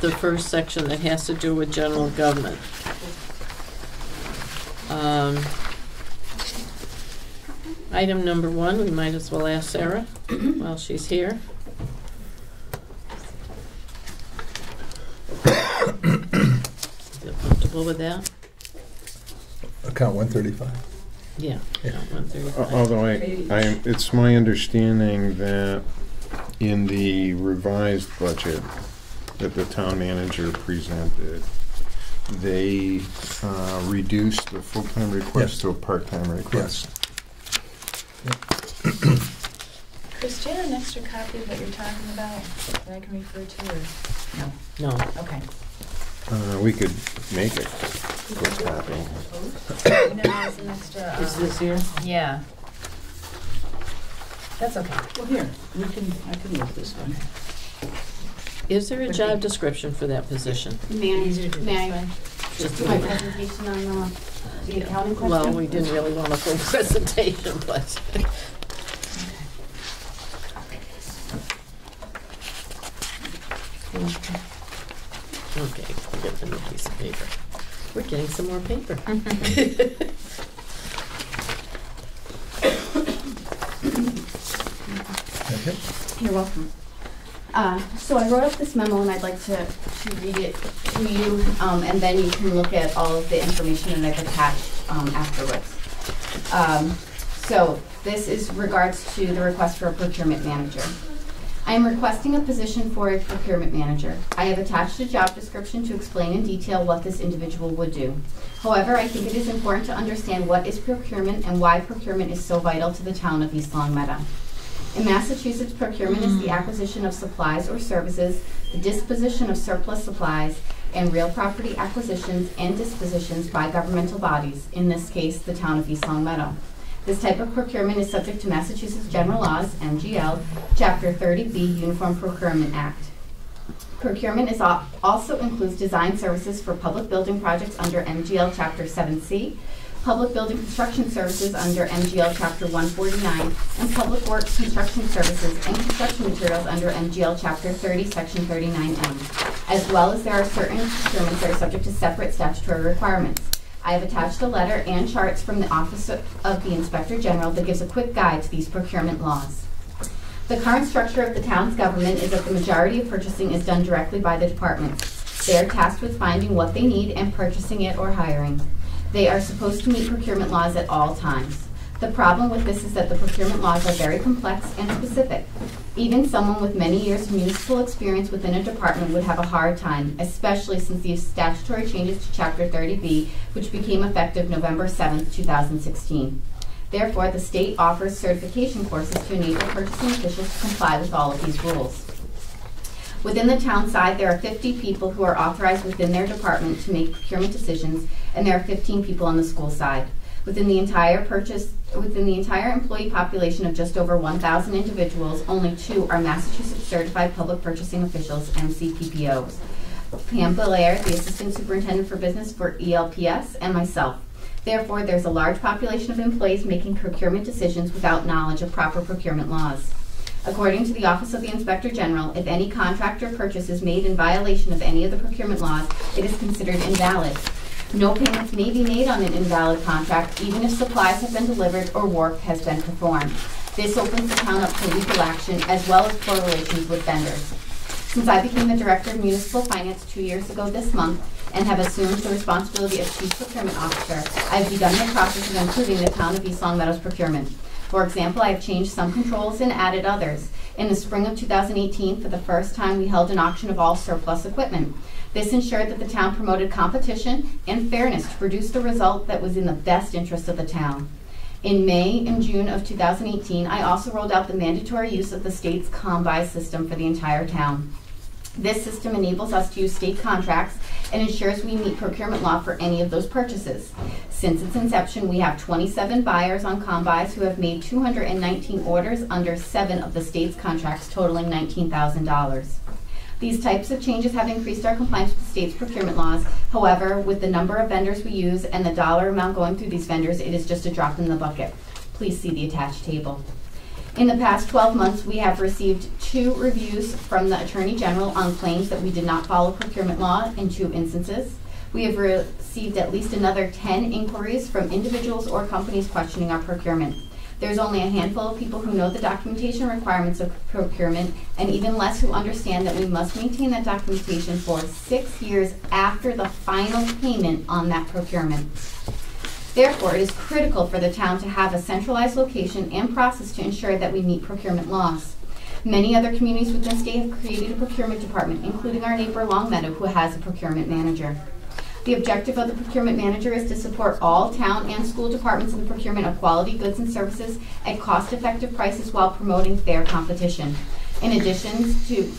the first section that has to do with general government. Um, Item number one, we might as well ask Sarah while she's here. Feel comfortable with that? Account one thirty-five. Yeah. Yeah. not 135. Although I, I, am- it's my understanding that in the revised budget that the town manager presented, they uh, reduced the full-time Yes. request to a part-time request. Chris, do you have an extra copy of what you're talking about that I can refer to, or? No. Okay. Uh, we could make it. quick copy. No, there's an extra. Is um, this here? Yeah. That's okay. Well, here, we can, I can move this one. Is there a job description for that position? May I, Easier to do may this I way. Just do my presentation on the, the accounting question? Well, we didn't really want a full presentation, but. Okay, we'll get the new piece of paper. We're getting some more paper. Okay. You're welcome. Uh, So I wrote up this memo and I'd like to, to read it to you, um, and then you can look at all of the information that I've attached um, afterwards. Um, So this is regards to the request for a procurement manager. I am requesting a position for a procurement manager. I have attached a job description to explain in detail what this individual would do. However, I think it is important to understand what is procurement and why procurement is so vital to the town of East Longmeadow. In Massachusetts, procurement is the hmm. acquisition of supplies or services, the disposition of surplus supplies, and real property acquisitions and dispositions by governmental bodies, in this case, the town of East Longmeadow. This type of procurement is subject to Massachusetts General Laws, MGL, Chapter 30B Uniform Procurement Act. Procurement is al- also includes design services for public building projects under MGL Chapter 7C, public building construction services under MGL Chapter 149, and public works construction services and construction materials under MGL Chapter 30, Section 39M, as well as there are certain procurements that are subject to separate statutory requirements. I have attached a letter and charts from the Office of the Inspector General that gives a quick guide to these procurement laws. The current structure of the town's government is that the majority of purchasing is done directly by the departments. They are tasked with finding what they need and purchasing it or hiring. They are supposed to meet procurement laws at all times. The problem with this is that the procurement laws are very complex and specific. Even someone with many years of municipal experience within a department would have a hard time, especially since the statutory changes to Chapter 30B, which became effective November 7, 2016. Therefore, the state offers certification courses to enable purchasing officials to comply with all of these rules. Within the town side, there are 50 people who are authorized within their department to make procurement decisions, and there are 15 people on the school side. Within the entire purchase, within the entire employee population of just over 1,000 individuals, only two are Massachusetts Certified Public Purchasing Officials, MCPPOs. Pam Belair, the Assistant Superintendent for Business for ELPS, and myself. Therefore, there's a large population of employees making procurement decisions without knowledge of proper procurement laws. According to the Office of the Inspector General, if any contract or purchase is made in violation of any of the procurement laws, it is considered invalid. No payments may be made on an invalid contract, even if supplies have been delivered or work has been performed. This opens the town up to legal action as well as poor relations with vendors. Since I became the Director of Municipal Finance two years ago this month and have assumed the responsibility of Chief Procurement Officer, I have begun the process of improving the town of East Longmeadows procurement. For example, I have changed some controls and added others. In the spring of 2018, for the first time, we held an auction of all surplus equipment. This ensured that the town promoted competition and fairness to produce the result that was in the best interest of the town. In May and June of 2018, I also rolled out the mandatory use of the state's Combuy system for the entire town. This system enables us to use state contracts and ensures we meet procurement law for any of those purchases. Since its inception, we have 27 buyers on COMMBUYS who have made 219 orders under seven of the state's contracts totaling $19,000. These types of changes have increased our compliance with the state's procurement laws. However, with the number of vendors we use and the dollar amount going through these vendors, it is just a drop in the bucket. Please see the attached table. In the past 12 months, we have received two reviews from the Attorney General on claims that we did not follow procurement law in two instances. We have received at least another 10 inquiries from individuals or companies questioning our procurement. There's only a handful of people who know the documentation requirements of procurement, and even less who understand that we must maintain that documentation for six years after the final payment on that procurement. Therefore, it is critical for the town to have a centralized location and process to ensure that we meet procurement laws. Many other communities within the state have created a procurement department, including our neighbor Longmeadow, who has a procurement manager. The objective of the procurement manager is to support all town and school departments in the procurement of quality goods and services at cost-effective prices while promoting fair competition. In addition to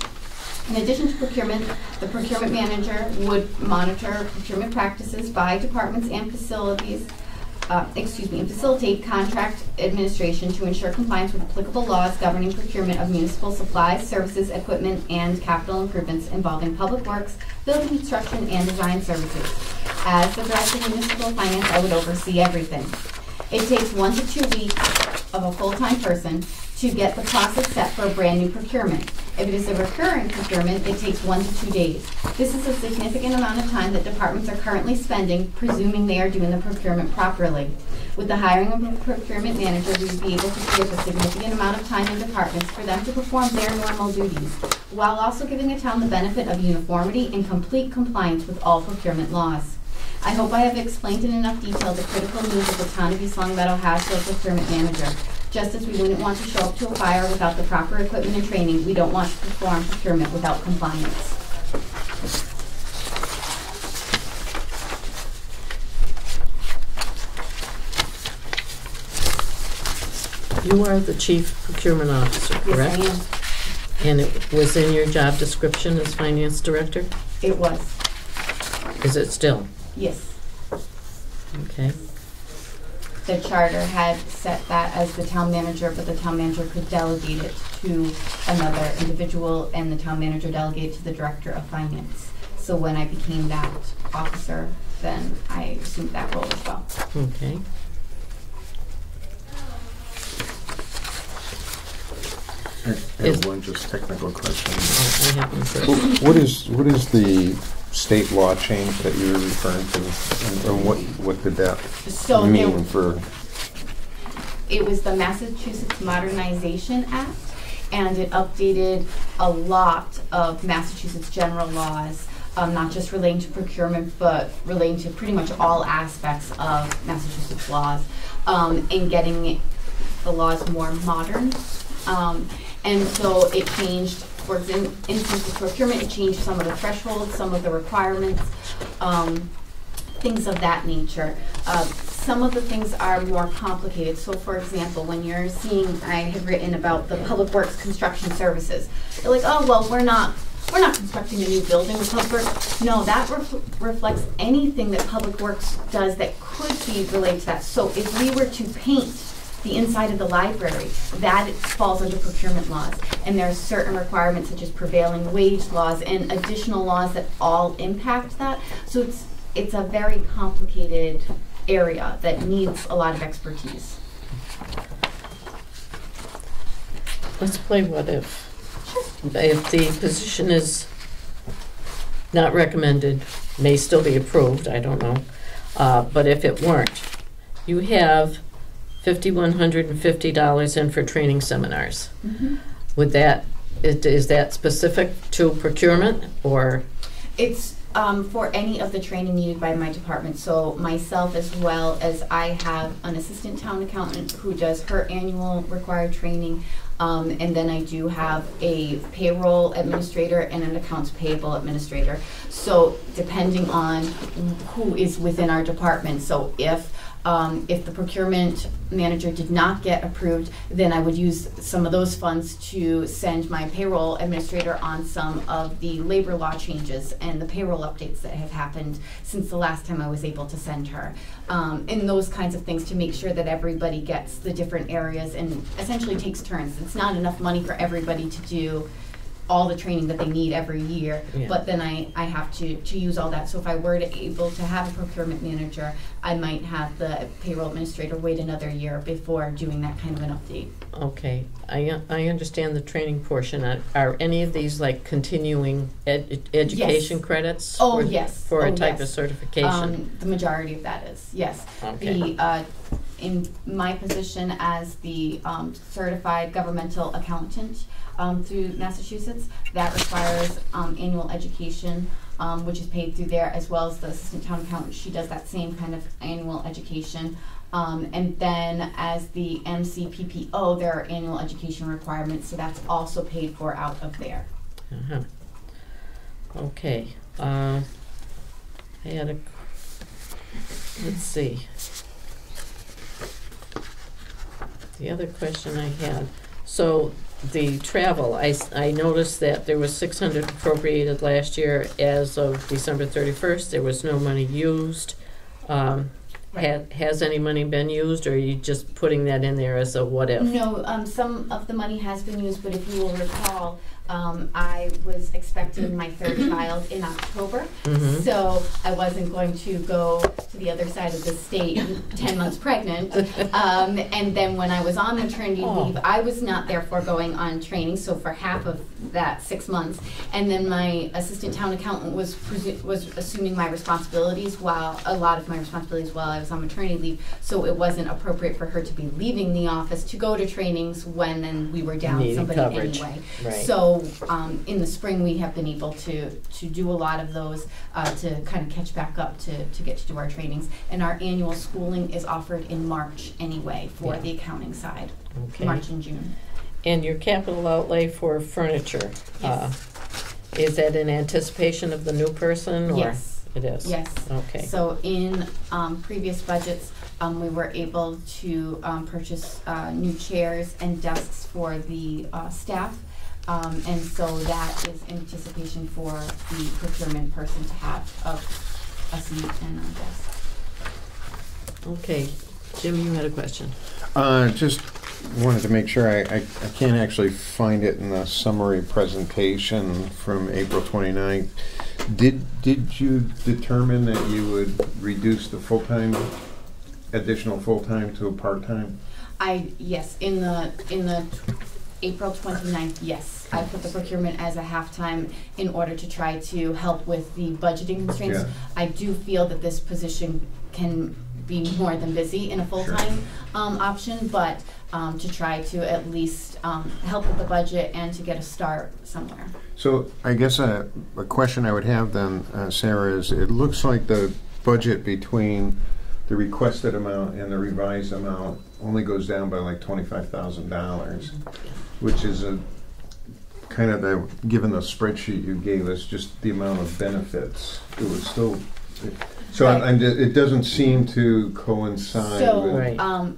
in addition to procurement, the procurement manager would monitor procurement practices by departments and facilities, uh, excuse me, and facilitate contract administration to ensure compliance with applicable laws governing procurement of municipal supplies, services, equipment, and capital improvements involving public works, building construction, and design services. As the director of municipal finance, I would oversee everything. It takes one to two weeks of a full-time person to get the process set for a brand-new procurement. If it is a recurring procurement, it takes one to two days. This is a significant amount of time that departments are currently spending, presuming they are doing the procurement properly. With the hiring of a procurement manager, we would be able to up a significant amount of time in departments for them to perform their normal duties, while also giving the town the benefit of uniformity and complete compliance with all procurement laws. I hope I have explained in enough detail the critical needs that the town of East Longmeadow has for a procurement manager. Just as we wouldn't want to show up to a fire without the proper equipment and training, we don't want to perform procurement without compliance. You are the chief procurement officer, correct? Yes, I am. And it was in your job description as finance director? It was, Is it still? yes. Okay. The charter had set that as the town manager, but the town manager could delegate it to another individual, and the town manager delegated to the director of finance. So when I became that officer, then I assumed that role as well. Okay. I Is- have one just technical question. Oh, I have one first. What is, what is the state law change that you're referring to? And- And what, what did that So mean for, it was the Massachusetts Modernization Act, and it updated a lot of Massachusetts general laws, um, not just relating to procurement, but relating to pretty much all aspects of Massachusetts laws, um, and getting the laws more modern. Um, and so it changed, for instance, with procurement, it changed some of the thresholds, some of the requirements, um, things of that nature. Uh, some of the things are more complicated. So, for example, when you're seeing, I had written about the Public Works construction services. They're like, oh well, we're not. We're not constructing a new building with Public Works. No, that ref- reflects anything that Public Works does that could be related to that. So if we were to paint the inside of the library, that falls under procurement laws. And there are certain requirements such as prevailing wage laws and additional laws that all impact that. So it's, it's a very complicated area that needs a lot of expertise. Let's play what if. If the position is not recommended, may still be approved, I don't know. Uh, but if it weren't, you have fifty-one hundred and fifty dollars in for training seminars. Would that, is, is that specific to procurement or, It's um, for any of the training needed by my department. So myself as well as I have an assistant town accountant who does her annual required training. Um, and then I do have a payroll administrator and an accounts payable administrator. So depending on who is within our department. So if um, if the procurement manager did not get approved, then I would use some of those funds to send my payroll administrator on some of the labor law changes and the payroll updates that have happened since the last time I was able to send her. Um, and those kinds of things to make sure that everybody gets the different areas and essentially takes turns. It's not enough money for everybody to do all the training that they need every year. Yeah. But then I, I have to, to use all that. So if I were to able to have a procurement manager, I might have the payroll administrator wait another year before doing that kind of an update. Okay, I, I understand the training portion. Are- Are any of these like continuing ed- education Yes. credits? Oh, for- yes. For a Oh, type of yes. certification? Um, the majority of that is, yes. Okay. The, uh, in my position as the, um, certified governmental accountant, um, through Massachusetts, that requires, um, annual education, um, which is paid through there, as well as the assistant town accountant, she does that same kind of annual education. Um, and then as the MCPPO, there are annual education requirements, so that's also paid for out of there. Uh-huh. Okay, uh, I had a, let's see. The other question I had, so the travel, I, s- I noticed that there was six hundred appropriated last year as of December thirty-first, there was no money used. Um, had, has any money been used, or are you just putting that in there as a what if? No, um, some of the money has been used, but if you will recall, um, I was expecting my third child in October. Mhm. So I wasn't going to go to the other side of the state, ten months pregnant. Um, and then when I was on maternity Oh. leave, I was not therefore going on training, so for half of that six months. And then my assistant town accountant was was assuming my responsibilities while, a lot of my responsibilities while I was on maternity leave. So it wasn't appropriate for her to be leaving the office to go to trainings when then we were down Needing somebody coverage. anyway. Right. So, um, in the spring, we have been able to, to do a lot of those, uh, to kind of catch back up to, to get to do our trainings. And our annual schooling is offered in March anyway for Yeah. the accounting side, Okay. March and June. And your capital outlay for furniture, uh, is that in anticipation of the new person, or? Yes. It is? Yes. Okay. So in um, previous budgets, um, we were able to um, purchase uh, new chairs and desks for the uh, staff. Um, And so that is anticipation for the procurement person to have of a seat and a desk. Okay, Jim, you had a question? Uh, just wanted to make sure, I, I, I can't actually find it in the summary presentation from April 29th. Did, did you determine that you would reduce the full-time, additional full-time to a part-time? I, yes, in the, in the April 29th, yes. I put the procurement as a half-time in order to try to help with the budgeting constraints. Yeah. I do feel that this position can be more than busy in a full-time um, option, but um, to try to at least um, help with the budget and to get a start somewhere. So I guess a, a question I would have then, uh, Sarah, is it looks like the budget between the requested amount and the revised amount only goes down by like twenty-five thousand dollars, which is a, kind of the, given the spreadsheet you gave us, just the amount of benefits, it was still, so I'm, I'm ju- it doesn't seem to coincide So, with. Right. um,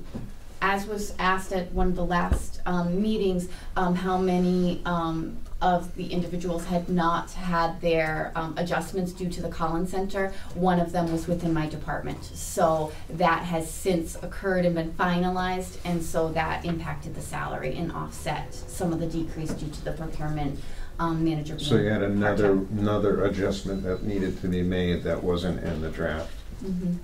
as was asked at one of the last, um, meetings, um, how many, um, of the individuals had not had their, um, adjustments due to the Collins Center. One of them was within my department. So that has since occurred and been finalized, and so that impacted the salary and offset some of the decrease due to the procurement, um, manager So you had another, part-time. another adjustment that needed to be made that wasn't in the draft. Mhm.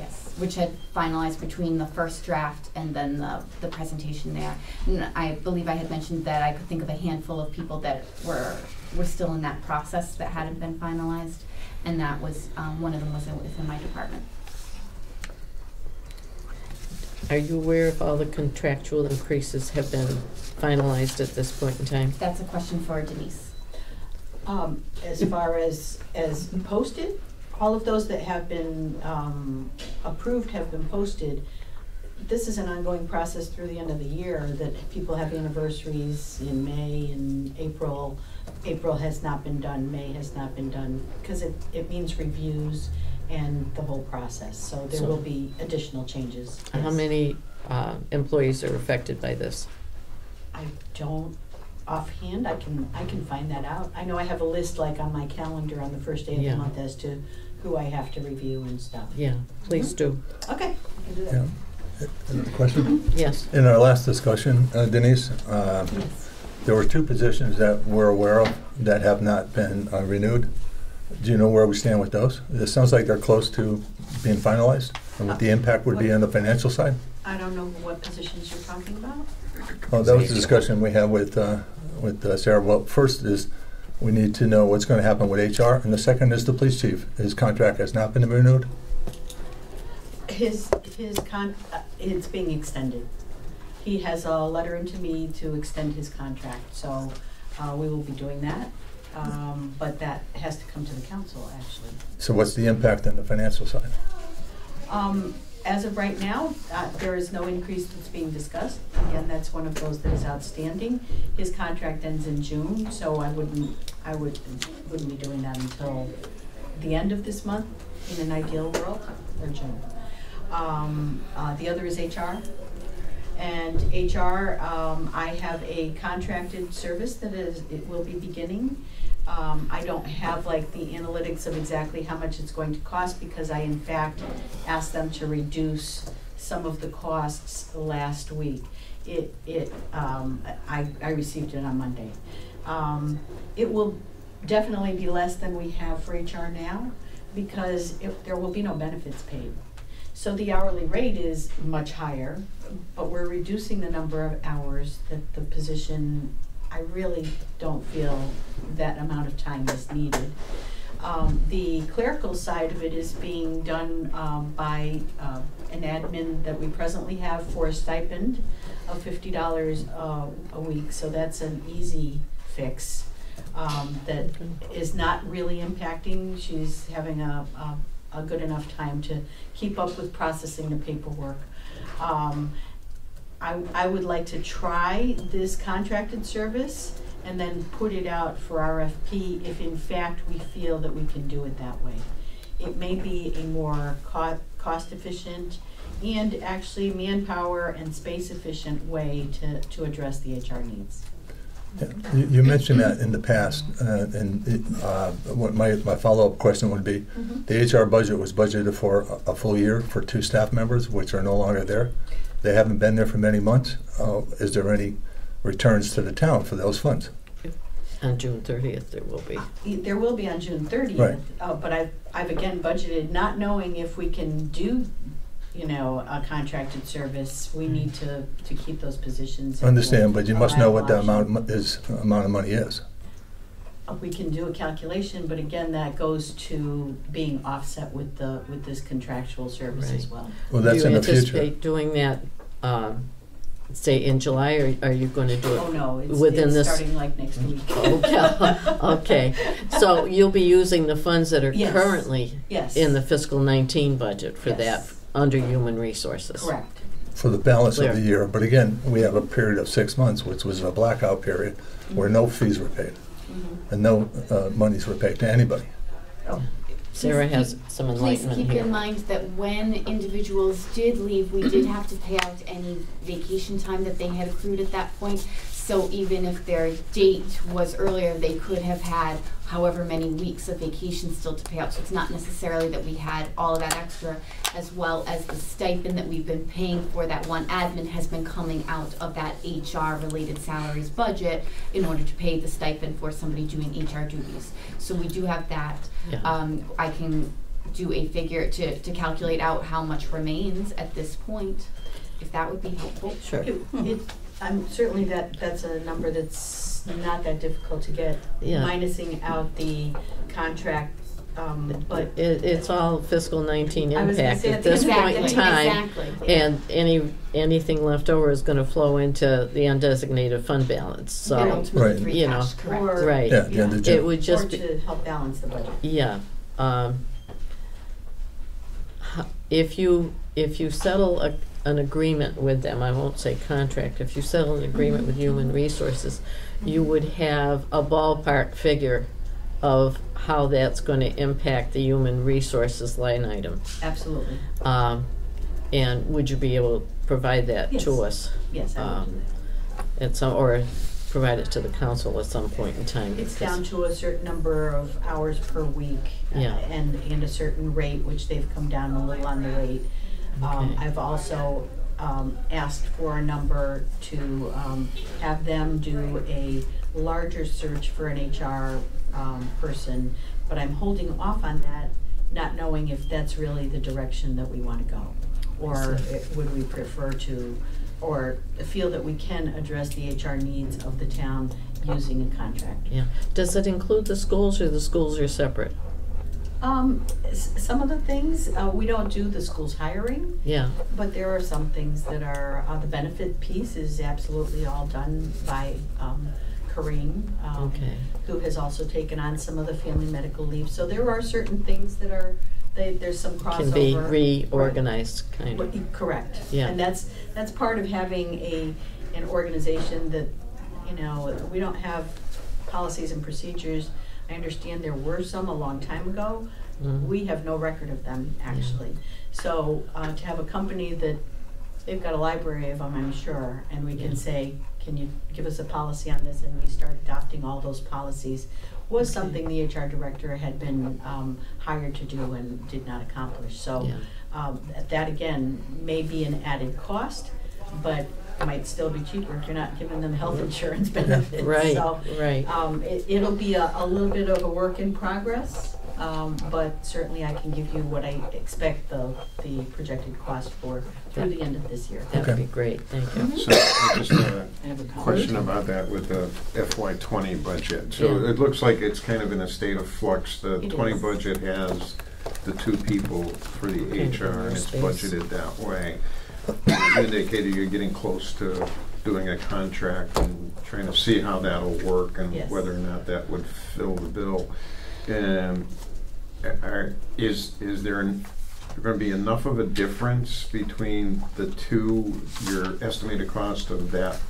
Yes, which had finalized between the first draft and then the, the presentation there. And I believe I had mentioned that I could think of a handful of people that were, were still in that process that hadn't been finalized. And that was, um, one of them was in- within my department. Are you aware if all the contractual increases have been finalized at this point in time? That's a question for Denise. Um, as far as, as posted, all of those that have been, um, approved have been posted. This is an ongoing process through the end of the year, that people have anniversaries in May and April. April has not been done, May has not been done, because it, it means reviews and the whole process, so there So- will be additional changes. How yes. many uh, employees are affected by this? I don't offhand, I can, I can find that out. I know I have a list like on my calendar on the first day of Yeah. the month as to who I have to review and stuff. Yeah, please do. Okay, I can do that. Yeah. Another question? Yes. In our last discussion, uh, Denise, uh, there were two positions that we're aware of that have not been uh, renewed. Do you know where we stand with those? It sounds like they're close to being finalized, and what the impact would be on the financial side. I don't know what positions you're talking about. Well, that was the discussion we had with, uh, with uh, Sarah. Well, first is, we need to know what's gonna happen with HR, and the second is the police chief. His contract has not been renewed. His, his con, uh, it's being extended. He has a letter into me to extend his contract, so, uh, we will be doing that. Um, but that has to come to the council, actually. So what's the impact on the financial side? Um, as of right now, uh, there is no increase that's being discussed. Again, that's one of those that is outstanding. His contract ends in June, so I wouldn't, I would, wouldn't be doing that until the end of this month, in an ideal world, or June. Um, uh, the other is HR. And HR, um, I have a contracted service that is, it will be beginning. Um, I don't have like the analytics of exactly how much it's going to cost because I in fact asked them to reduce some of the costs last week. It, it, um, I, I received it on Monday. Um, it will definitely be less than we have for HR now because if, there will be no benefits paid. So the hourly rate is much higher, but we're reducing the number of hours that the position, I really don't feel that amount of time is needed. Um, the clerical side of it is being done, um, by, uh, an admin that we presently have for a stipend of fifty dollars, uh, a week, so that's an easy fix. Um, that is not really impacting, she's having a, a, a good enough time to keep up with processing the paperwork. I, I would like to try this contracted service and then put it out for RFP if in fact we feel that we can do it that way. It may be a more co- cost efficient and actually manpower and space efficient way to, to address the HR needs. Yeah, You you mentioned that in the past, uh, and it, uh, what my, my follow-up question would be, the HR budget was budgeted for a- a full year for two staff members, which are no longer there. They haven't been there for many months. Uh, Is there any returns to the town for those funds? On June thirtieth, there will be. There will be on June Right. thirtieth, uh, but I've, I've again budgeted, not knowing if we can do, you know, a contracted service, we need to, to keep those positions. I Understand, but you must know what the amount mo- is, amount of money is. Option. We can do a calculation, but again, that goes to being offset with the, with this contractual service as Right. well. Well, that's in the Do you future. anticipate doing that, um, say in July, or are you gonna do it? Oh, no, it's, Within it's this- starting like next week. Okay, okay. So you'll be using the funds that are Yes. currently Yes. in the fiscal nineteen budget for that, Yes. under human resources? Correct. For the balance of the Clear. year, but again, we have a period of six months, which was a blackout period, where no fees were paid. And no uh, monies were paid to anybody. Oh, Sarah has some enlightenment Please keep here. in mind that when individuals did leave, we did have to pay out any vacation time that they had accrued at that point. So even if their date was earlier, they could have had however many weeks of vacation still to pay out. So it's not necessarily that we had all of that extra, as well as the stipend that we've been paying for that one admin has been coming out of that HR-related salaries budget in order to pay the stipend for somebody doing HR duties. So we do have that. Yeah. Um, I can do a figure to, to calculate out how much remains at this point, if that would be helpful. Sure. It, it, I'm certainly that, that's a number that's not that difficult to get, Yeah. minusing out the contract, um, but It, it's all fiscal nineteen I was gonna impact say at at this end point in the time. Exactly. And any, anything left over is gonna flow into the undesignated fund balance, Then so, ultimately Right. free You know, cash, correct. Or- right. Yeah, at the end of It would or just be, to help balance the budget. yeah. um, h- If you, if you settle a, an agreement with them, I won't say contract, if you settle an agreement with Human Resources, you would have a ballpark figure of how that's gonna impact the Human Resources line item. Absolutely, Um, and would you be able to provide that to us yes, I will Um, do at some, or provide it to the council at some point in time? It's because- down to a certain number of hours per week. uh, Yeah. And, and a certain rate, which they've come down a little on the rate. Um, Okay. I've also, um, asked for a number to um, have them do a larger search for an HR um, person, but I'm holding off on that, not knowing if that's really the direction that we want to go. Or would we prefer to, or feel that we can address the HR needs of the town using a contract. Yeah. Does it include the schools or the schools are separate? Um, some of the things, uh, we don't do the schools hiring, Yeah, but there are some things that are, uh, the benefit piece is absolutely all done by, um, Kareem. um, okay. Who has also taken on some of the family medical leave, so there are certain things that are, they, there's some crossover. Can be Right. reorganized, kind of. Correct. Yeah. And that's, that's part of having a, an organization that, you know, we don't have policies and procedures. I understand there were some a long time ago. Mhm. We have no record of them, actually. So, uh, to have a company that, they've got a library of them, I'm sure, and we Yeah. can say, can you give us a policy on this, and we start adopting all those policies, was something the HR director had been, um, hired to do and did not accomplish, so. Yeah. Um, that again, may be an added cost, but might still be cheaper if you're not giving them health insurance benefits, Right, so. right. Um, it, it'll be a, a little bit of a work in progress, um, but certainly I can give you what I expect the, the projected cost for through the end of this year. That would Okay. be great, thank you. So I just uh, I have a comment. question about that with the FY twenty budget. So Yeah. it looks like it's kind of in a state of flux. The It twenty is. budget has the two people for the Okay, HR and it's space. budgeted that way. You indicated you're getting close to doing a contract and trying to see how that'll work and Yes. whether or not that would fill the bill. And are, is, is there an, to be enough of a difference between the two, your estimated cost of that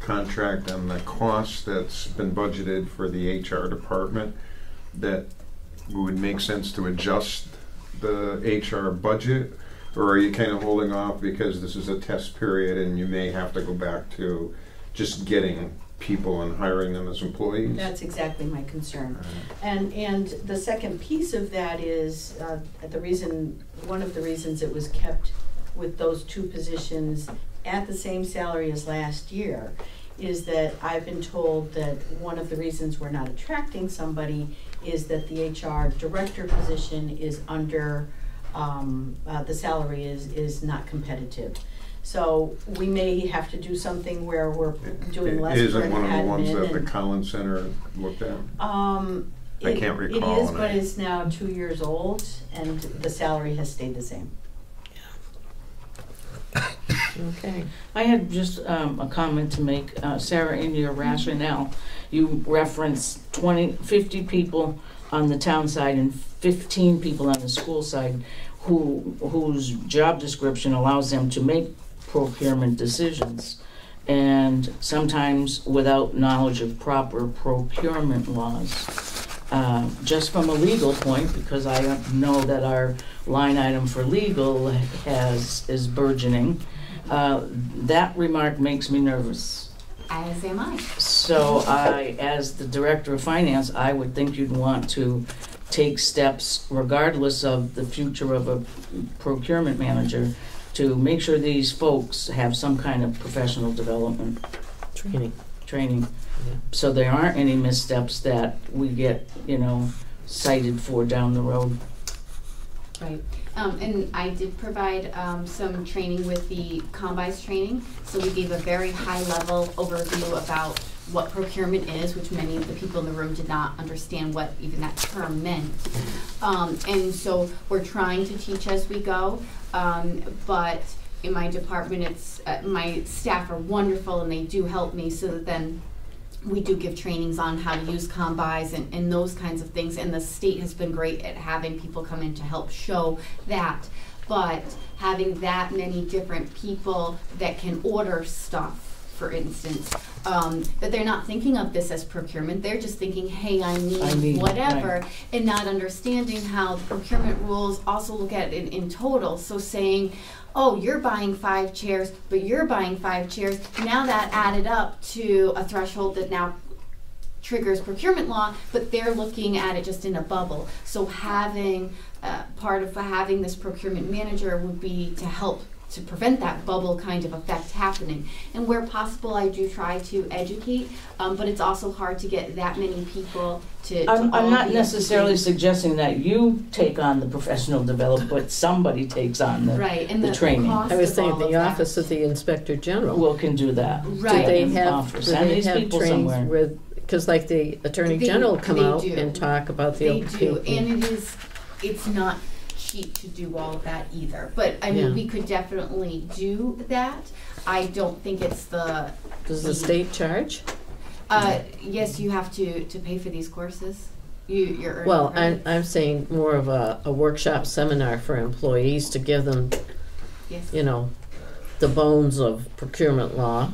contract and the cost that's been budgeted for the HR department, that would make sense to adjust the HR budget? Or are you kind of holding off because this is a test period and you may have to go back to just getting people and hiring them as employees? That's exactly my concern. And, and the second piece of that is, uh, the reason, one of the reasons it was kept with those two positions at the same salary as last year is that I've been told that one of the reasons we're not attracting somebody is that the HR director position is under, um, uh, the salary is, is not competitive. So we may have to do something where we're doing less for Isn't an one of the ones that the and- Collins Center looked at? um, I it- can't recall, is, and but I- it's now two years old, and the salary has stayed the same. Okay. I had just um, a comment to make. Uh, Sarah, in your rationale, you referenced 20, 50 people on the town side and 15 people on the school side who, whose job description allows them to make procurement decisions. And sometimes without knowledge of proper procurement laws. Uh, just from a legal point, because I know that our line item for legal has, is burgeoning, uh, that remark makes me nervous. As am I. So I, as the director of finance, I would think you'd want to take steps regardless of the future of a procurement manager to make sure these folks have some kind of professional development Training. training. Yeah. So there aren't any missteps that we get, you know, cited for down the road. Right. Um, and I did provide, um, some training with the COMMBUYS training. So we gave a very high level overview about what procurement is, which many of the people in the room did not understand what even that term meant. Um, and so we're trying to teach as we go. Um, but in my department, it's, uh, my staff are wonderful and they do help me so that then we do give trainings on how to use COMMBUYS and, and those kinds of things. And the state has been great at having people come in to help show that. But having that many different people that can order stuff, for instance, um, that they're not thinking of this as procurement. They're just thinking, hey, I need, I need, whatever, right. and not understanding how the procurement rules also look at it in total. So saying, oh, you're buying five chairs, but you're buying five chairs. Now that added up to a threshold that now triggers procurement law, but they're looking at it just in a bubble. So having uh, part of having this procurement manager would be to help to prevent that bubble kind of effect happening. And where possible, I do try to educate, um, but it's also hard to get that many people to. to I'm, I'm not necessarily educated. suggesting that you take on the professional development, but somebody takes on the, Right, and the the, training. cost I was of saying all the of that. office of the inspector general. will can do that. Right, Do Right. they have, offer. do Send they these have people trainings somewhere. with, because like the attorney They- general come out do. and talk about the They OPP. do, and it is, it's not cheap to do all of that either. But I mean, Yeah. we could definitely do that. I don't think it's the, Does the state charge? uh, yes, you have to, to pay for these courses. You, you're earning Well, I'm, credits. I'm saying more of a, a workshop seminar for employees to give them, Yes. you know, the bones of procurement law.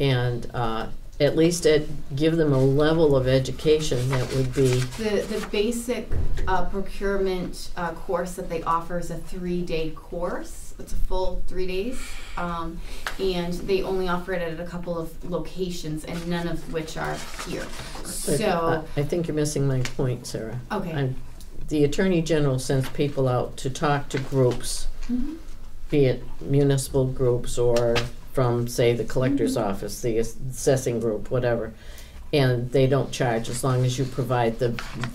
And, uh, at least it, give them a level of education that would be, The, the basic uh, procurement uh, course that they offer is a three-day course. It's a full three days. Um, and they only offer it at a couple of locations and none of which are here. So, I I think you're missing my point, Sarah. okay. I'm, the Attorney General sends people out to talk to groups, Mhm. be it municipal groups or from, say, the collector's office, the assessing group, whatever. And they don't charge as long as you provide the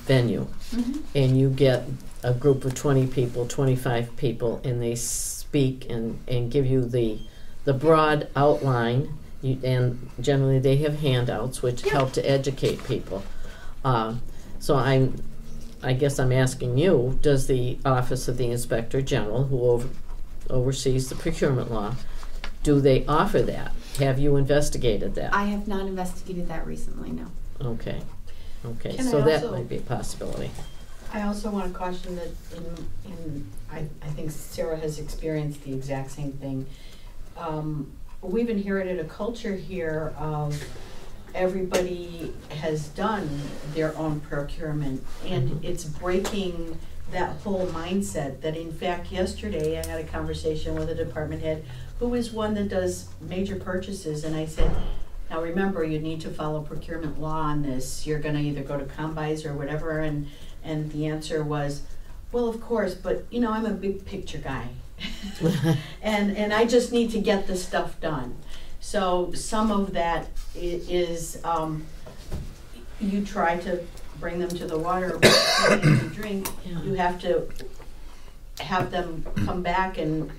venue. Mhm. And you get a group of twenty people, twenty-five people, and they speak and, and give you the, the broad outline. You, and generally they have handouts which help to educate people. Uh, so I'm, I guess I'm asking you, does the Office of the Inspector General, who over, oversees the procurement law, do they offer that? Have you investigated that? I have not investigated that recently, no. Okay, okay, Can so that also- might be a possibility. I also want to caution that in, in, I, I think Sarah has experienced the exact same thing. Um, we've inherited a culture here of everybody has done their own procurement. And Mhm. it's breaking that whole mindset that in fact yesterday I had a conversation with a department head who is one that does major purchases and I said, now remember, you need to follow procurement law on this. You're gonna either go to COMMBUYS or whatever and and the answer was, well, of course, but you know, I'm a big picture guy. and and I just need to get this stuff done. So some of that is, um, you try to bring them to the water to drink. You have to have them come back and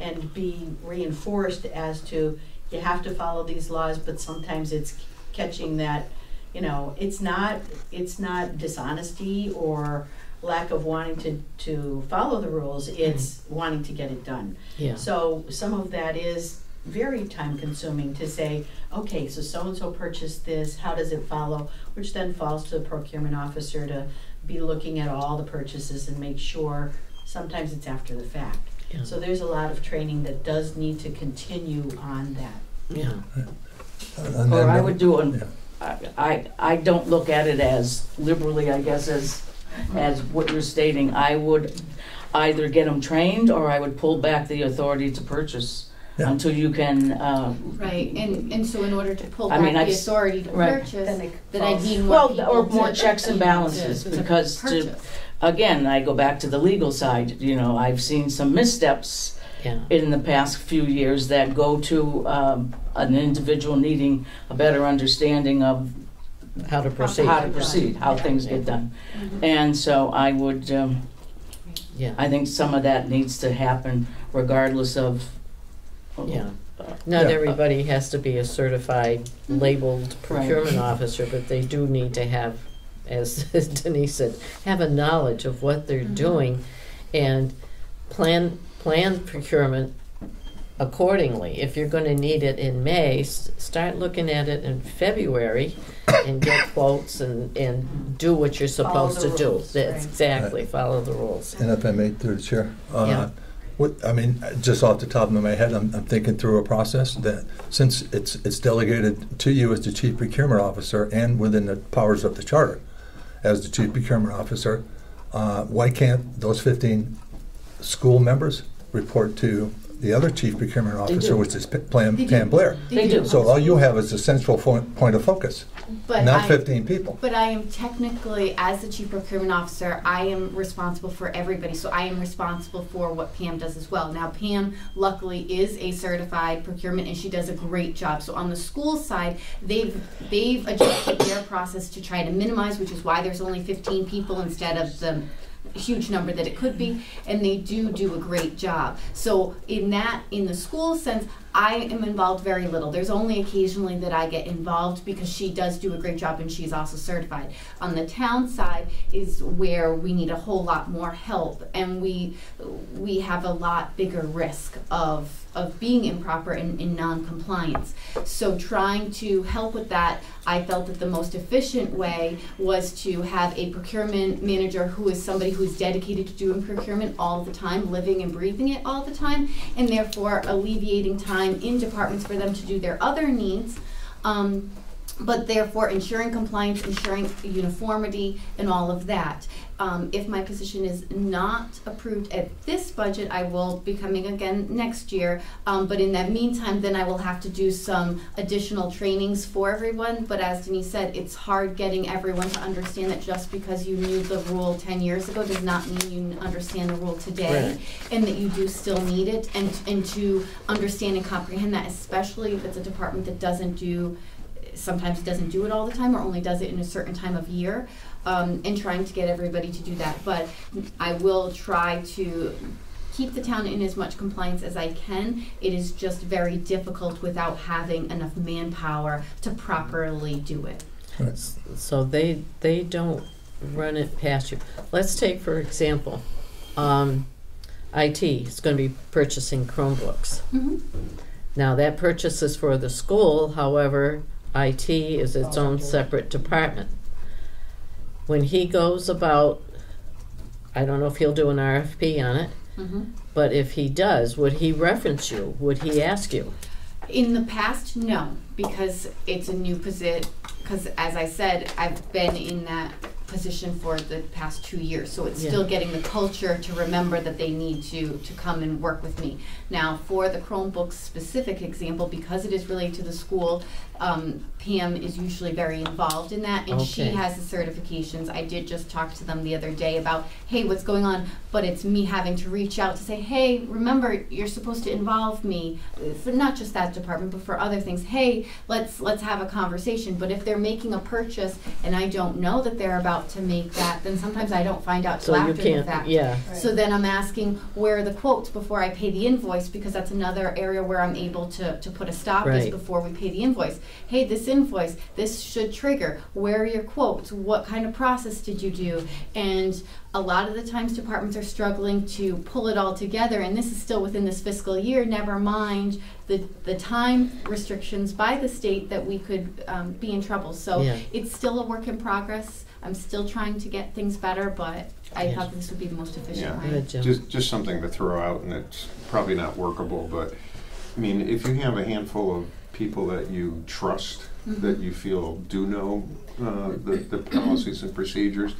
and be reinforced as to you have to follow these laws, but sometimes it's catching that you know it's not it's not dishonesty or lack of wanting to to follow the rules. Mm-hmm. It's wanting to get it done. Yeah, so some of that is very time consuming to say okay so so and so purchased this how does it follow? Which then falls to the procurement officer to be looking at all the purchases and make sure sometimes it's after the fact yeah, so there's a lot of training that does need to continue on that yeah. And Or then- I would do Yeah. an, I, I, I don't look at it as liberally, I guess, as, as what you're stating. I would either get them trained or I would pull back the authority to purchase Yeah. until you can, uh, Right, and, and so in order to pull I back mean, the I've s- authority to right. purchase, then it then I falls- need more well, people or more to- checks and balances, to- to because to, purchase. Again, I go back to the legal side, you know, I've seen some missteps Yeah, in the past few years that go to, um, an individual needing a better understanding of how to proceed, how to proceed, how things get done. Mhm. And so I would, um, yeah, I think some of that needs to happen regardless of. yeah. uh, Not Yeah. everybody has to be a certified labeled procurement officer, but they do need to have, as Denise said, have a knowledge of what they're Mhm. doing and plan, plan procurement accordingly. If you're gonna need it in May, s- start looking at it in February and get quotes and, and do what you're supposed the to do. rules, That's right. exactly, follow the rules. And if I may, through the chair, Yeah. uh, what, I mean, just off the top of my head, I'm, I'm thinking through a process that, since it's, it's delegated to you as the chief procurement officer and within the powers of the charter as the chief procurement officer, uh, why can't those fifteen school members report to the other chief procurement officer, which is Pam, Pam Blair. They do. So all you have is a central fo- point of focus, But not I- fifteen people. But I am technically, as the chief procurement officer, I am responsible for everybody. So I am responsible for what Pam does as well. Now Pam luckily is a certified procurement and she does a great job. So on the school side, they've they've adjusted their process to try to minimize, which is why there's only 15 people instead of the huge number that it could be and they do do a great job. So in that in the school sense i am involved very little. There's only occasionally that i get involved because she does do a great job and she's also certified. On the town side is where we need a whole lot more help and we we have a lot bigger risk of of being improper and in non-compliance. So trying to help with that i felt that the most efficient way was to have a procurement manager who is somebody who's dedicated to doing procurement all the time living and breathing it all the time and therefore alleviating time in departments for them to do their other needs um, but therefore ensuring compliance, ensuring uniformity, and all of that. Um, if my position is not approved at this budget, I will be coming again next year. Um, but in that meantime, then I will have to do some additional trainings for everyone. But as Denise said, it's hard getting everyone to understand that just because you knew the rule 10 years ago does not mean you understand the rule today Right. and that you do still need it and, and to understand and comprehend that, especially if it's a department that doesn't do sometimes doesn't do it all the time or only does it in a certain time of year um, and trying to get everybody to do that but i will try to keep the town in as much compliance as i can it is just very difficult without having enough manpower to properly do it So they, they don't run it past you. Let's take, for example, um, IT is gonna be purchasing Chromebooks. mm-hmm. Now, that purchase is for the school, however, IT is its own separate department. When he goes about, I don't know if he'll do an RFP on it, Mm-hmm. but if he does, would he reference you? Would he ask you? In the past, no, because it's a new position. Because as I said, I've been in that position for the past two years, so it's Yeah. still getting the culture to remember that they need to to come and work with me. Now, for the Chromebooks specific example, because it is related to the school, um, Pam is usually very involved in that, and she Okay. has the certifications. I did just talk to them the other day about, hey, what's going on? But it's me having to reach out to say, hey, remember, you're supposed to involve me uh, for not just that department, but for other things. Hey, let's let's have a conversation. But if they're making a purchase and I don't know that they're about to make that, then sometimes I don't find out till So you after the can't, fact. yeah. So then I'm asking where are the quotes before I pay the invoice because that's another area where I'm able to, to put a stop is before we pay the invoice. Hey, this invoice, this should trigger. Where are your quotes? What kind of process did you do? And a lot of the times departments are struggling to pull it all together and this is still within this fiscal year, never mind the, the time restrictions by the state that we could um, be in trouble. So Yeah. it's still a work in progress. I'm still trying to get things better, but I Yes. thought this would be the most efficient Yeah. way. Good, Jim. Just, just something to throw out, and it's probably not workable, but, I mean, if you have a handful of people that you trust, Mhm. that you feel do know uh, the, the policies and procedures,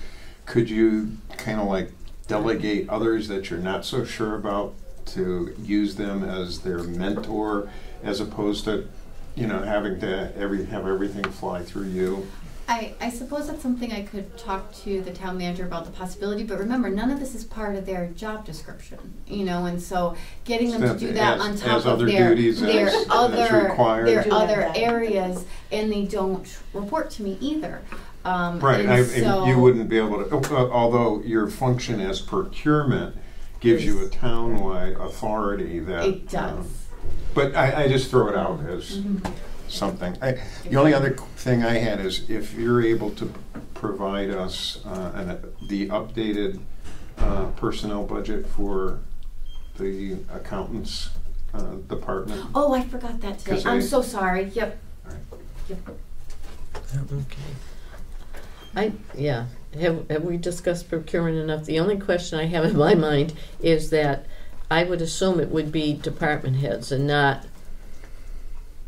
could you kind of like delegate others that you're not so sure about to use them as their mentor, as opposed to, you know, having to every, have everything fly through you? I, I suppose that's something I could talk to the town manager about the possibility, but remember, none of this is part of their job description, you know, and so getting them to do that on top as of other their, duties their as- as other, required. their Do have other that. areas, and they don't report to me either. Um, Right, and I, so- and you wouldn't be able to, uh, although your function as procurement gives you a town-wide authority that. It um, does. But I, I just throw it out as Mhm. Something. I, the only other thing I had is if you're able to provide us uh, an, the updated uh, personnel budget for the accountants uh, department. Oh, I forgot that today. 'Cause I'm I- so sorry. Yep. All right. Yep. Okay. I, yeah, have, have we discussed procurement enough? The only question I have in my mind is that I would assume it would be department heads and not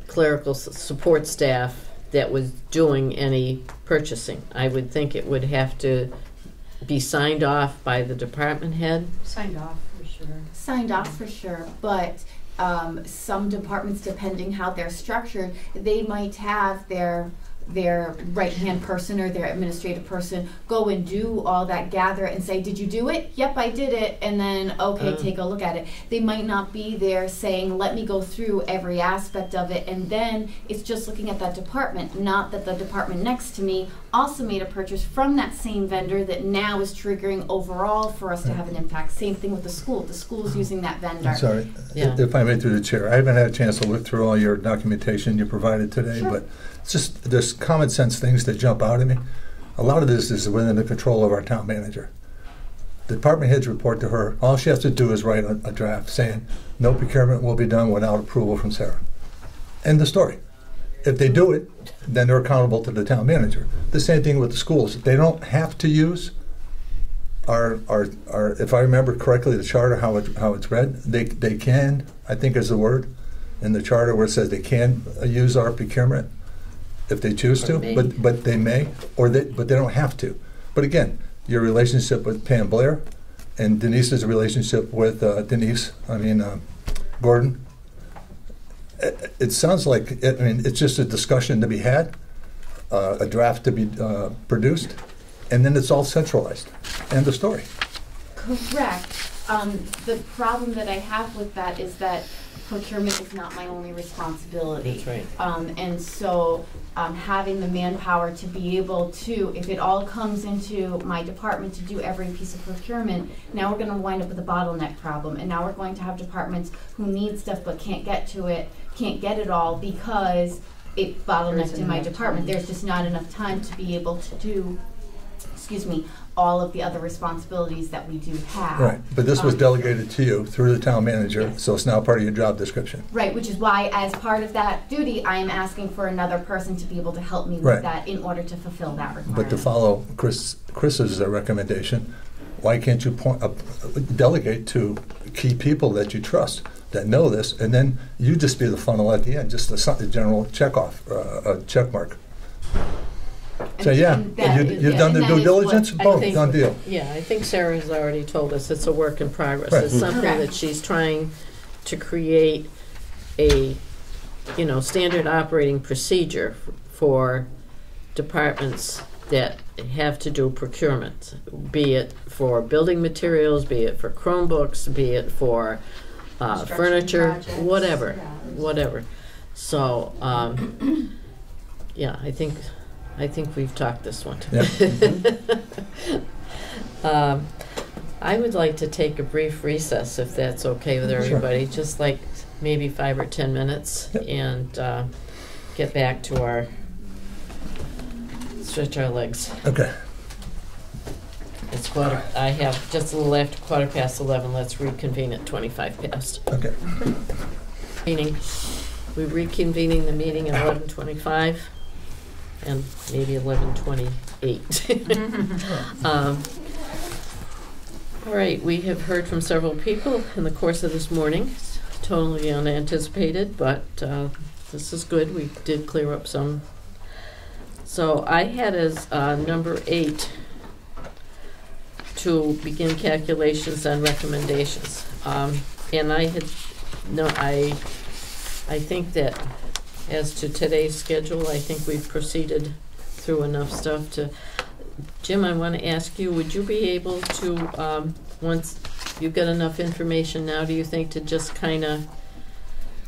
clerical s- support staff that was doing any purchasing. I would think it would have to be signed off by the department head. Signed off, for sure. Signed off for sure, but Um, some departments, depending how they're structured, they might have their their right hand person or their administrative person go and do all that gather and say, Did you do it? Yep, I did it. And then, okay, Uh. take a look at it. They might not be there saying, Let me go through every aspect of it. And then it's just looking at that department, not that the department next to me also made a purchase from that same vendor that now is triggering overall for us to have an impact. Same thing with the school. The school's using that vendor. I'm sorry, Yeah. if I may through the chair, I haven't had a chance to look through all your documentation you provided today, Sure. but it's just, there's common sense things that jump out at me. A lot of this is within the control of our town manager. The department heads report to her, all she has to do is write a, a draft saying, no procurement will be done without approval from Sarah. End the story. If they do it, then they're accountable to the town manager. The same thing with the schools. They don't have to use our, our, our, if I remember correctly, the charter, how it, how it's read, they, they can, I think is the word, in the charter where it says they can use our procurement if they choose to, but, but they may, or they, but they don't have to. But again, your relationship with Pam Blair and Denise's relationship with uh, Denise, I mean, uh, Gordon, it, it sounds like, I mean, it's just a discussion to be had, uh, a draft to be uh, produced, and then it's all centralized. End of story. Correct. Um, the problem that I have with that is that procurement is not my only responsibility. That's right. Um, and so, um, having the manpower to be able to, if it all comes into my department to do every piece of procurement, now we're gonna wind up with a bottleneck problem, and now we're going to have departments who need stuff but can't get to it, can't get it all because it bottlenecked in my department. There's just not enough time to be able to do, excuse me, all of the other responsibilities that we do have. Right, but this was Um, delegated to you through the town manager, Yes. so it's now part of your job description. Right, which is why, as part of that duty, I am asking for another person to be able to help me with that in order to fulfill that requirement. But to follow Chris, Chris's recommendation, why can't you point, uh, delegate to key people that you trust, that know this, and then you just be the funnel at the end, just a general checkoff, uh, a check mark. So, yeah, and that you- is- you've yeah, done the and that due is what diligence, I boom, think- done deal. Yeah, I think Sarah has already told us it's a work in progress. Right. It's something that she's trying to create a, you know, standard operating procedure f- for departments that have to do procurement, be it for building materials, be it for Chromebooks, be it for uh, Construction furniture, projects, whatever, yeah. whatever. So, um, yeah, I think, I think we've talked this one. Um, I would like to take a brief recess, if that's okay with everybody, just like maybe five or 10 minutes, Yep. and uh, get back to our, stretch our legs. Okay, It's quarter, I have just a little after quarter past 11, let's reconvene at 25 past. okay. Meeting, we reconvening the meeting at 11:25 and maybe 11:28. Um, All right, we have heard from several people in the course of this morning, totally unanticipated, but uh, this is good, we did clear up some. So I had as uh, number eight, to begin calculations and recommendations. Um, And I had, no, I, I think that as to today's schedule, I think we've proceeded through enough stuff to, Jim, I want to ask you, would you be able to, um, once you've got enough information now, do you think, to just kind of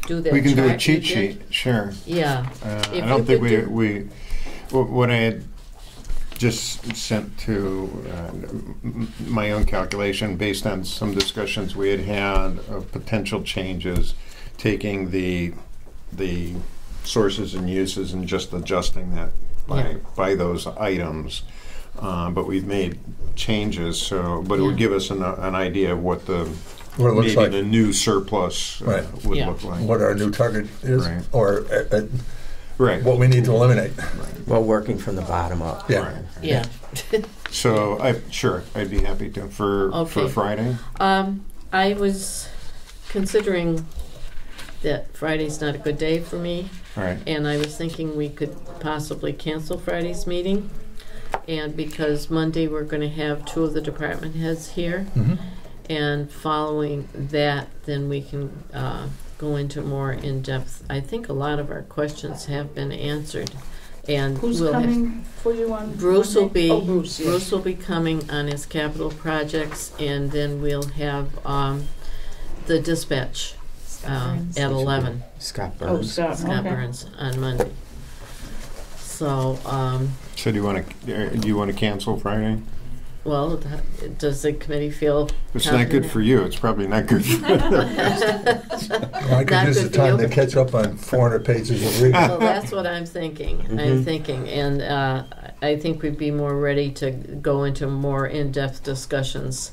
do that We can do a chart you cheat did? sheet, sure. Yeah, Uh, If I don't think could we, do- we, wh- what I had just sent to uh, m- m- my own calculation based on some discussions we had had of potential changes, taking the, the sources and uses and just adjusting that Yeah. by, by those items. Uh, But we've made changes, so, but it would give us an, an idea of what the, What it looks maybe like, the new surplus uh, Right. would Yeah. look like. what our new target is, Right. or uh, uh, Right. what we need to eliminate. Well, working from the bottom up. Yeah. Right. yeah. So I sure I'd be happy to for for Friday. Um, I was considering that Friday's not a good day for me, All right. and I was thinking we could possibly cancel Friday's meeting. And because Monday, we're gonna have two of the department heads here, Mhm. and following that, then we can, uh, go into more in-depth. I think a lot of our questions have been answered, and Who's we'll have- coming for you on? Bruce will Monday? be, Oh, Bruce, yes. Bruce will be coming on his capital projects, and then we'll have, um, the dispatch, uh, at eleven. Scott Oh, Burns. Scott, Scott okay. Burns on Monday. So, um, So do you want to, do you want to cancel Friday? well, that- does the committee feel? It's not good for you, it's probably not good for the rest. Well, I Not could use the for time you. to catch up on four hundred pages of reading. Well, that's what I'm thinking, I'm Mhm. thinking, and, uh, I think we'd be more ready to go into more in-depth discussions,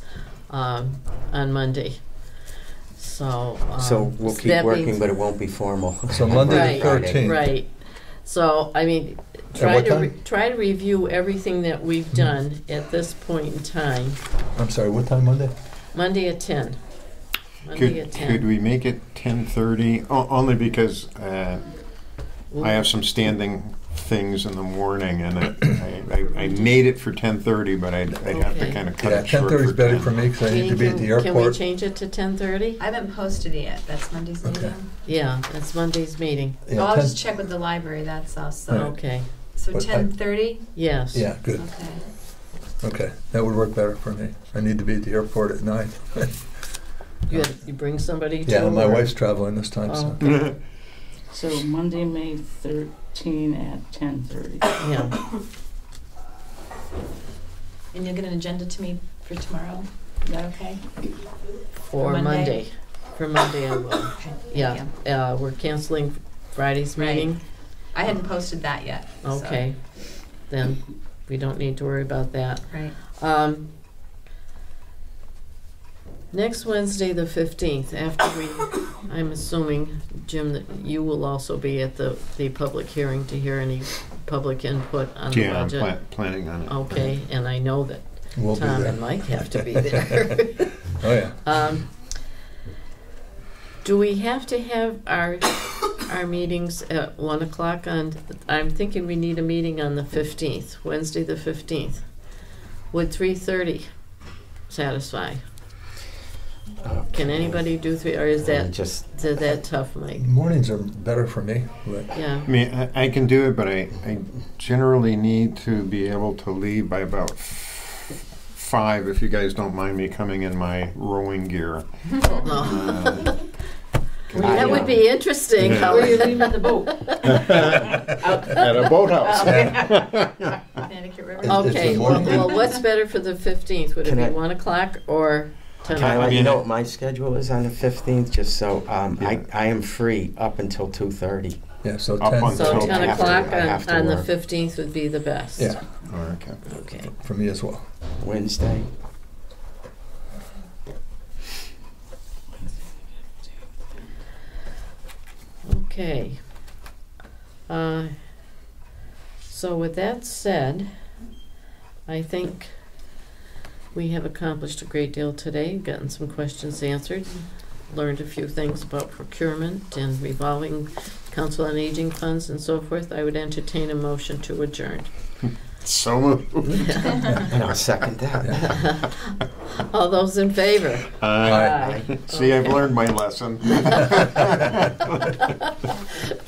um, on Monday. So, um. So we'll keep that being- working, but it won't be formal. So Monday the Right, Friday. 13th. Right. So, I mean, try what to, re- time? try to review everything that we've done at this point in time. I'm sorry, what time Monday? Monday at ten. Monday at Could, could ten. we make it ten thirty? Only because, uh, I have some standing things in the morning and I, I, I made it for ten thirty, but I'd, I'd have to Okay. kind of cut Yeah, it short ten thirty is for better 10. for me, because I need to be at the can- Can we airport. change it to ten thirty? I haven't posted it yet. That's Monday's Okay. meeting. Yeah, that's Monday's meeting. Yeah, I'll 10 just check with the library, that's all, so, Right. Okay, so But I- ten thirty? yes. Yeah, good, Okay. okay, that would work better for me. I need to be at the airport at nine. You, you bring somebody to? Yeah, my or- wife's traveling this time, so. Oh. So Monday, May thirteen at ten thirty. Yeah, And you'll get an agenda to me for tomorrow? Is that okay? for Monday? Monday. For Monday I will. Okay. Yeah, uh, we're canceling Friday's Right. meeting. I hadn't posted that yet. so- Okay, then we don't need to worry about that. Right. Um, next Wednesday, the fifteenth, after we, I'm assuming, Jim, that you will also be at the, the public hearing to hear any public input on the Yeah, I'm budget. pla- planning on it. Okay, and I know that We'll be Tom there. and Mike have to be there. Oh, yeah. Um, do we have to have our, our meetings at one o'clock on, I'm thinking we need a meeting on the fifteenth, Wednesday the fifteenth. Would three thirty satisfy? Can anybody do three, or is that, Just, is that tough, Mike? Mornings are better for me, but Yeah, I mean, I, I can do it, but I, I generally need to be able to leave by about f- five, if you guys don't mind me coming in my rowing gear. no, Uh, that would be interesting. Yeah. how- Where are you leaving the boat? At a boathouse. Connecticut River? Is- is the Okay, well, morning- well, what's better for the fifteenth? Would it Can be I- one o'clock or ten can I let you know what my schedule is on the fifteenth, just so, um, I, Yeah. I am free up until two thirty. yeah, so Up ten, on- So So ten I to- o'clock I on, to on the work. fifteenth would be the best. yeah, Oh, okay. Okay. for me as well. Wednesday, Okay. Uh, So with that said, I think we have accomplished a great deal today, gotten some questions answered, learned a few things about procurement and revolving council on aging funds and so forth. I would entertain a motion to adjourn. So moved. and I'll second that. All those in favor? Aye. See, I've learned my lesson.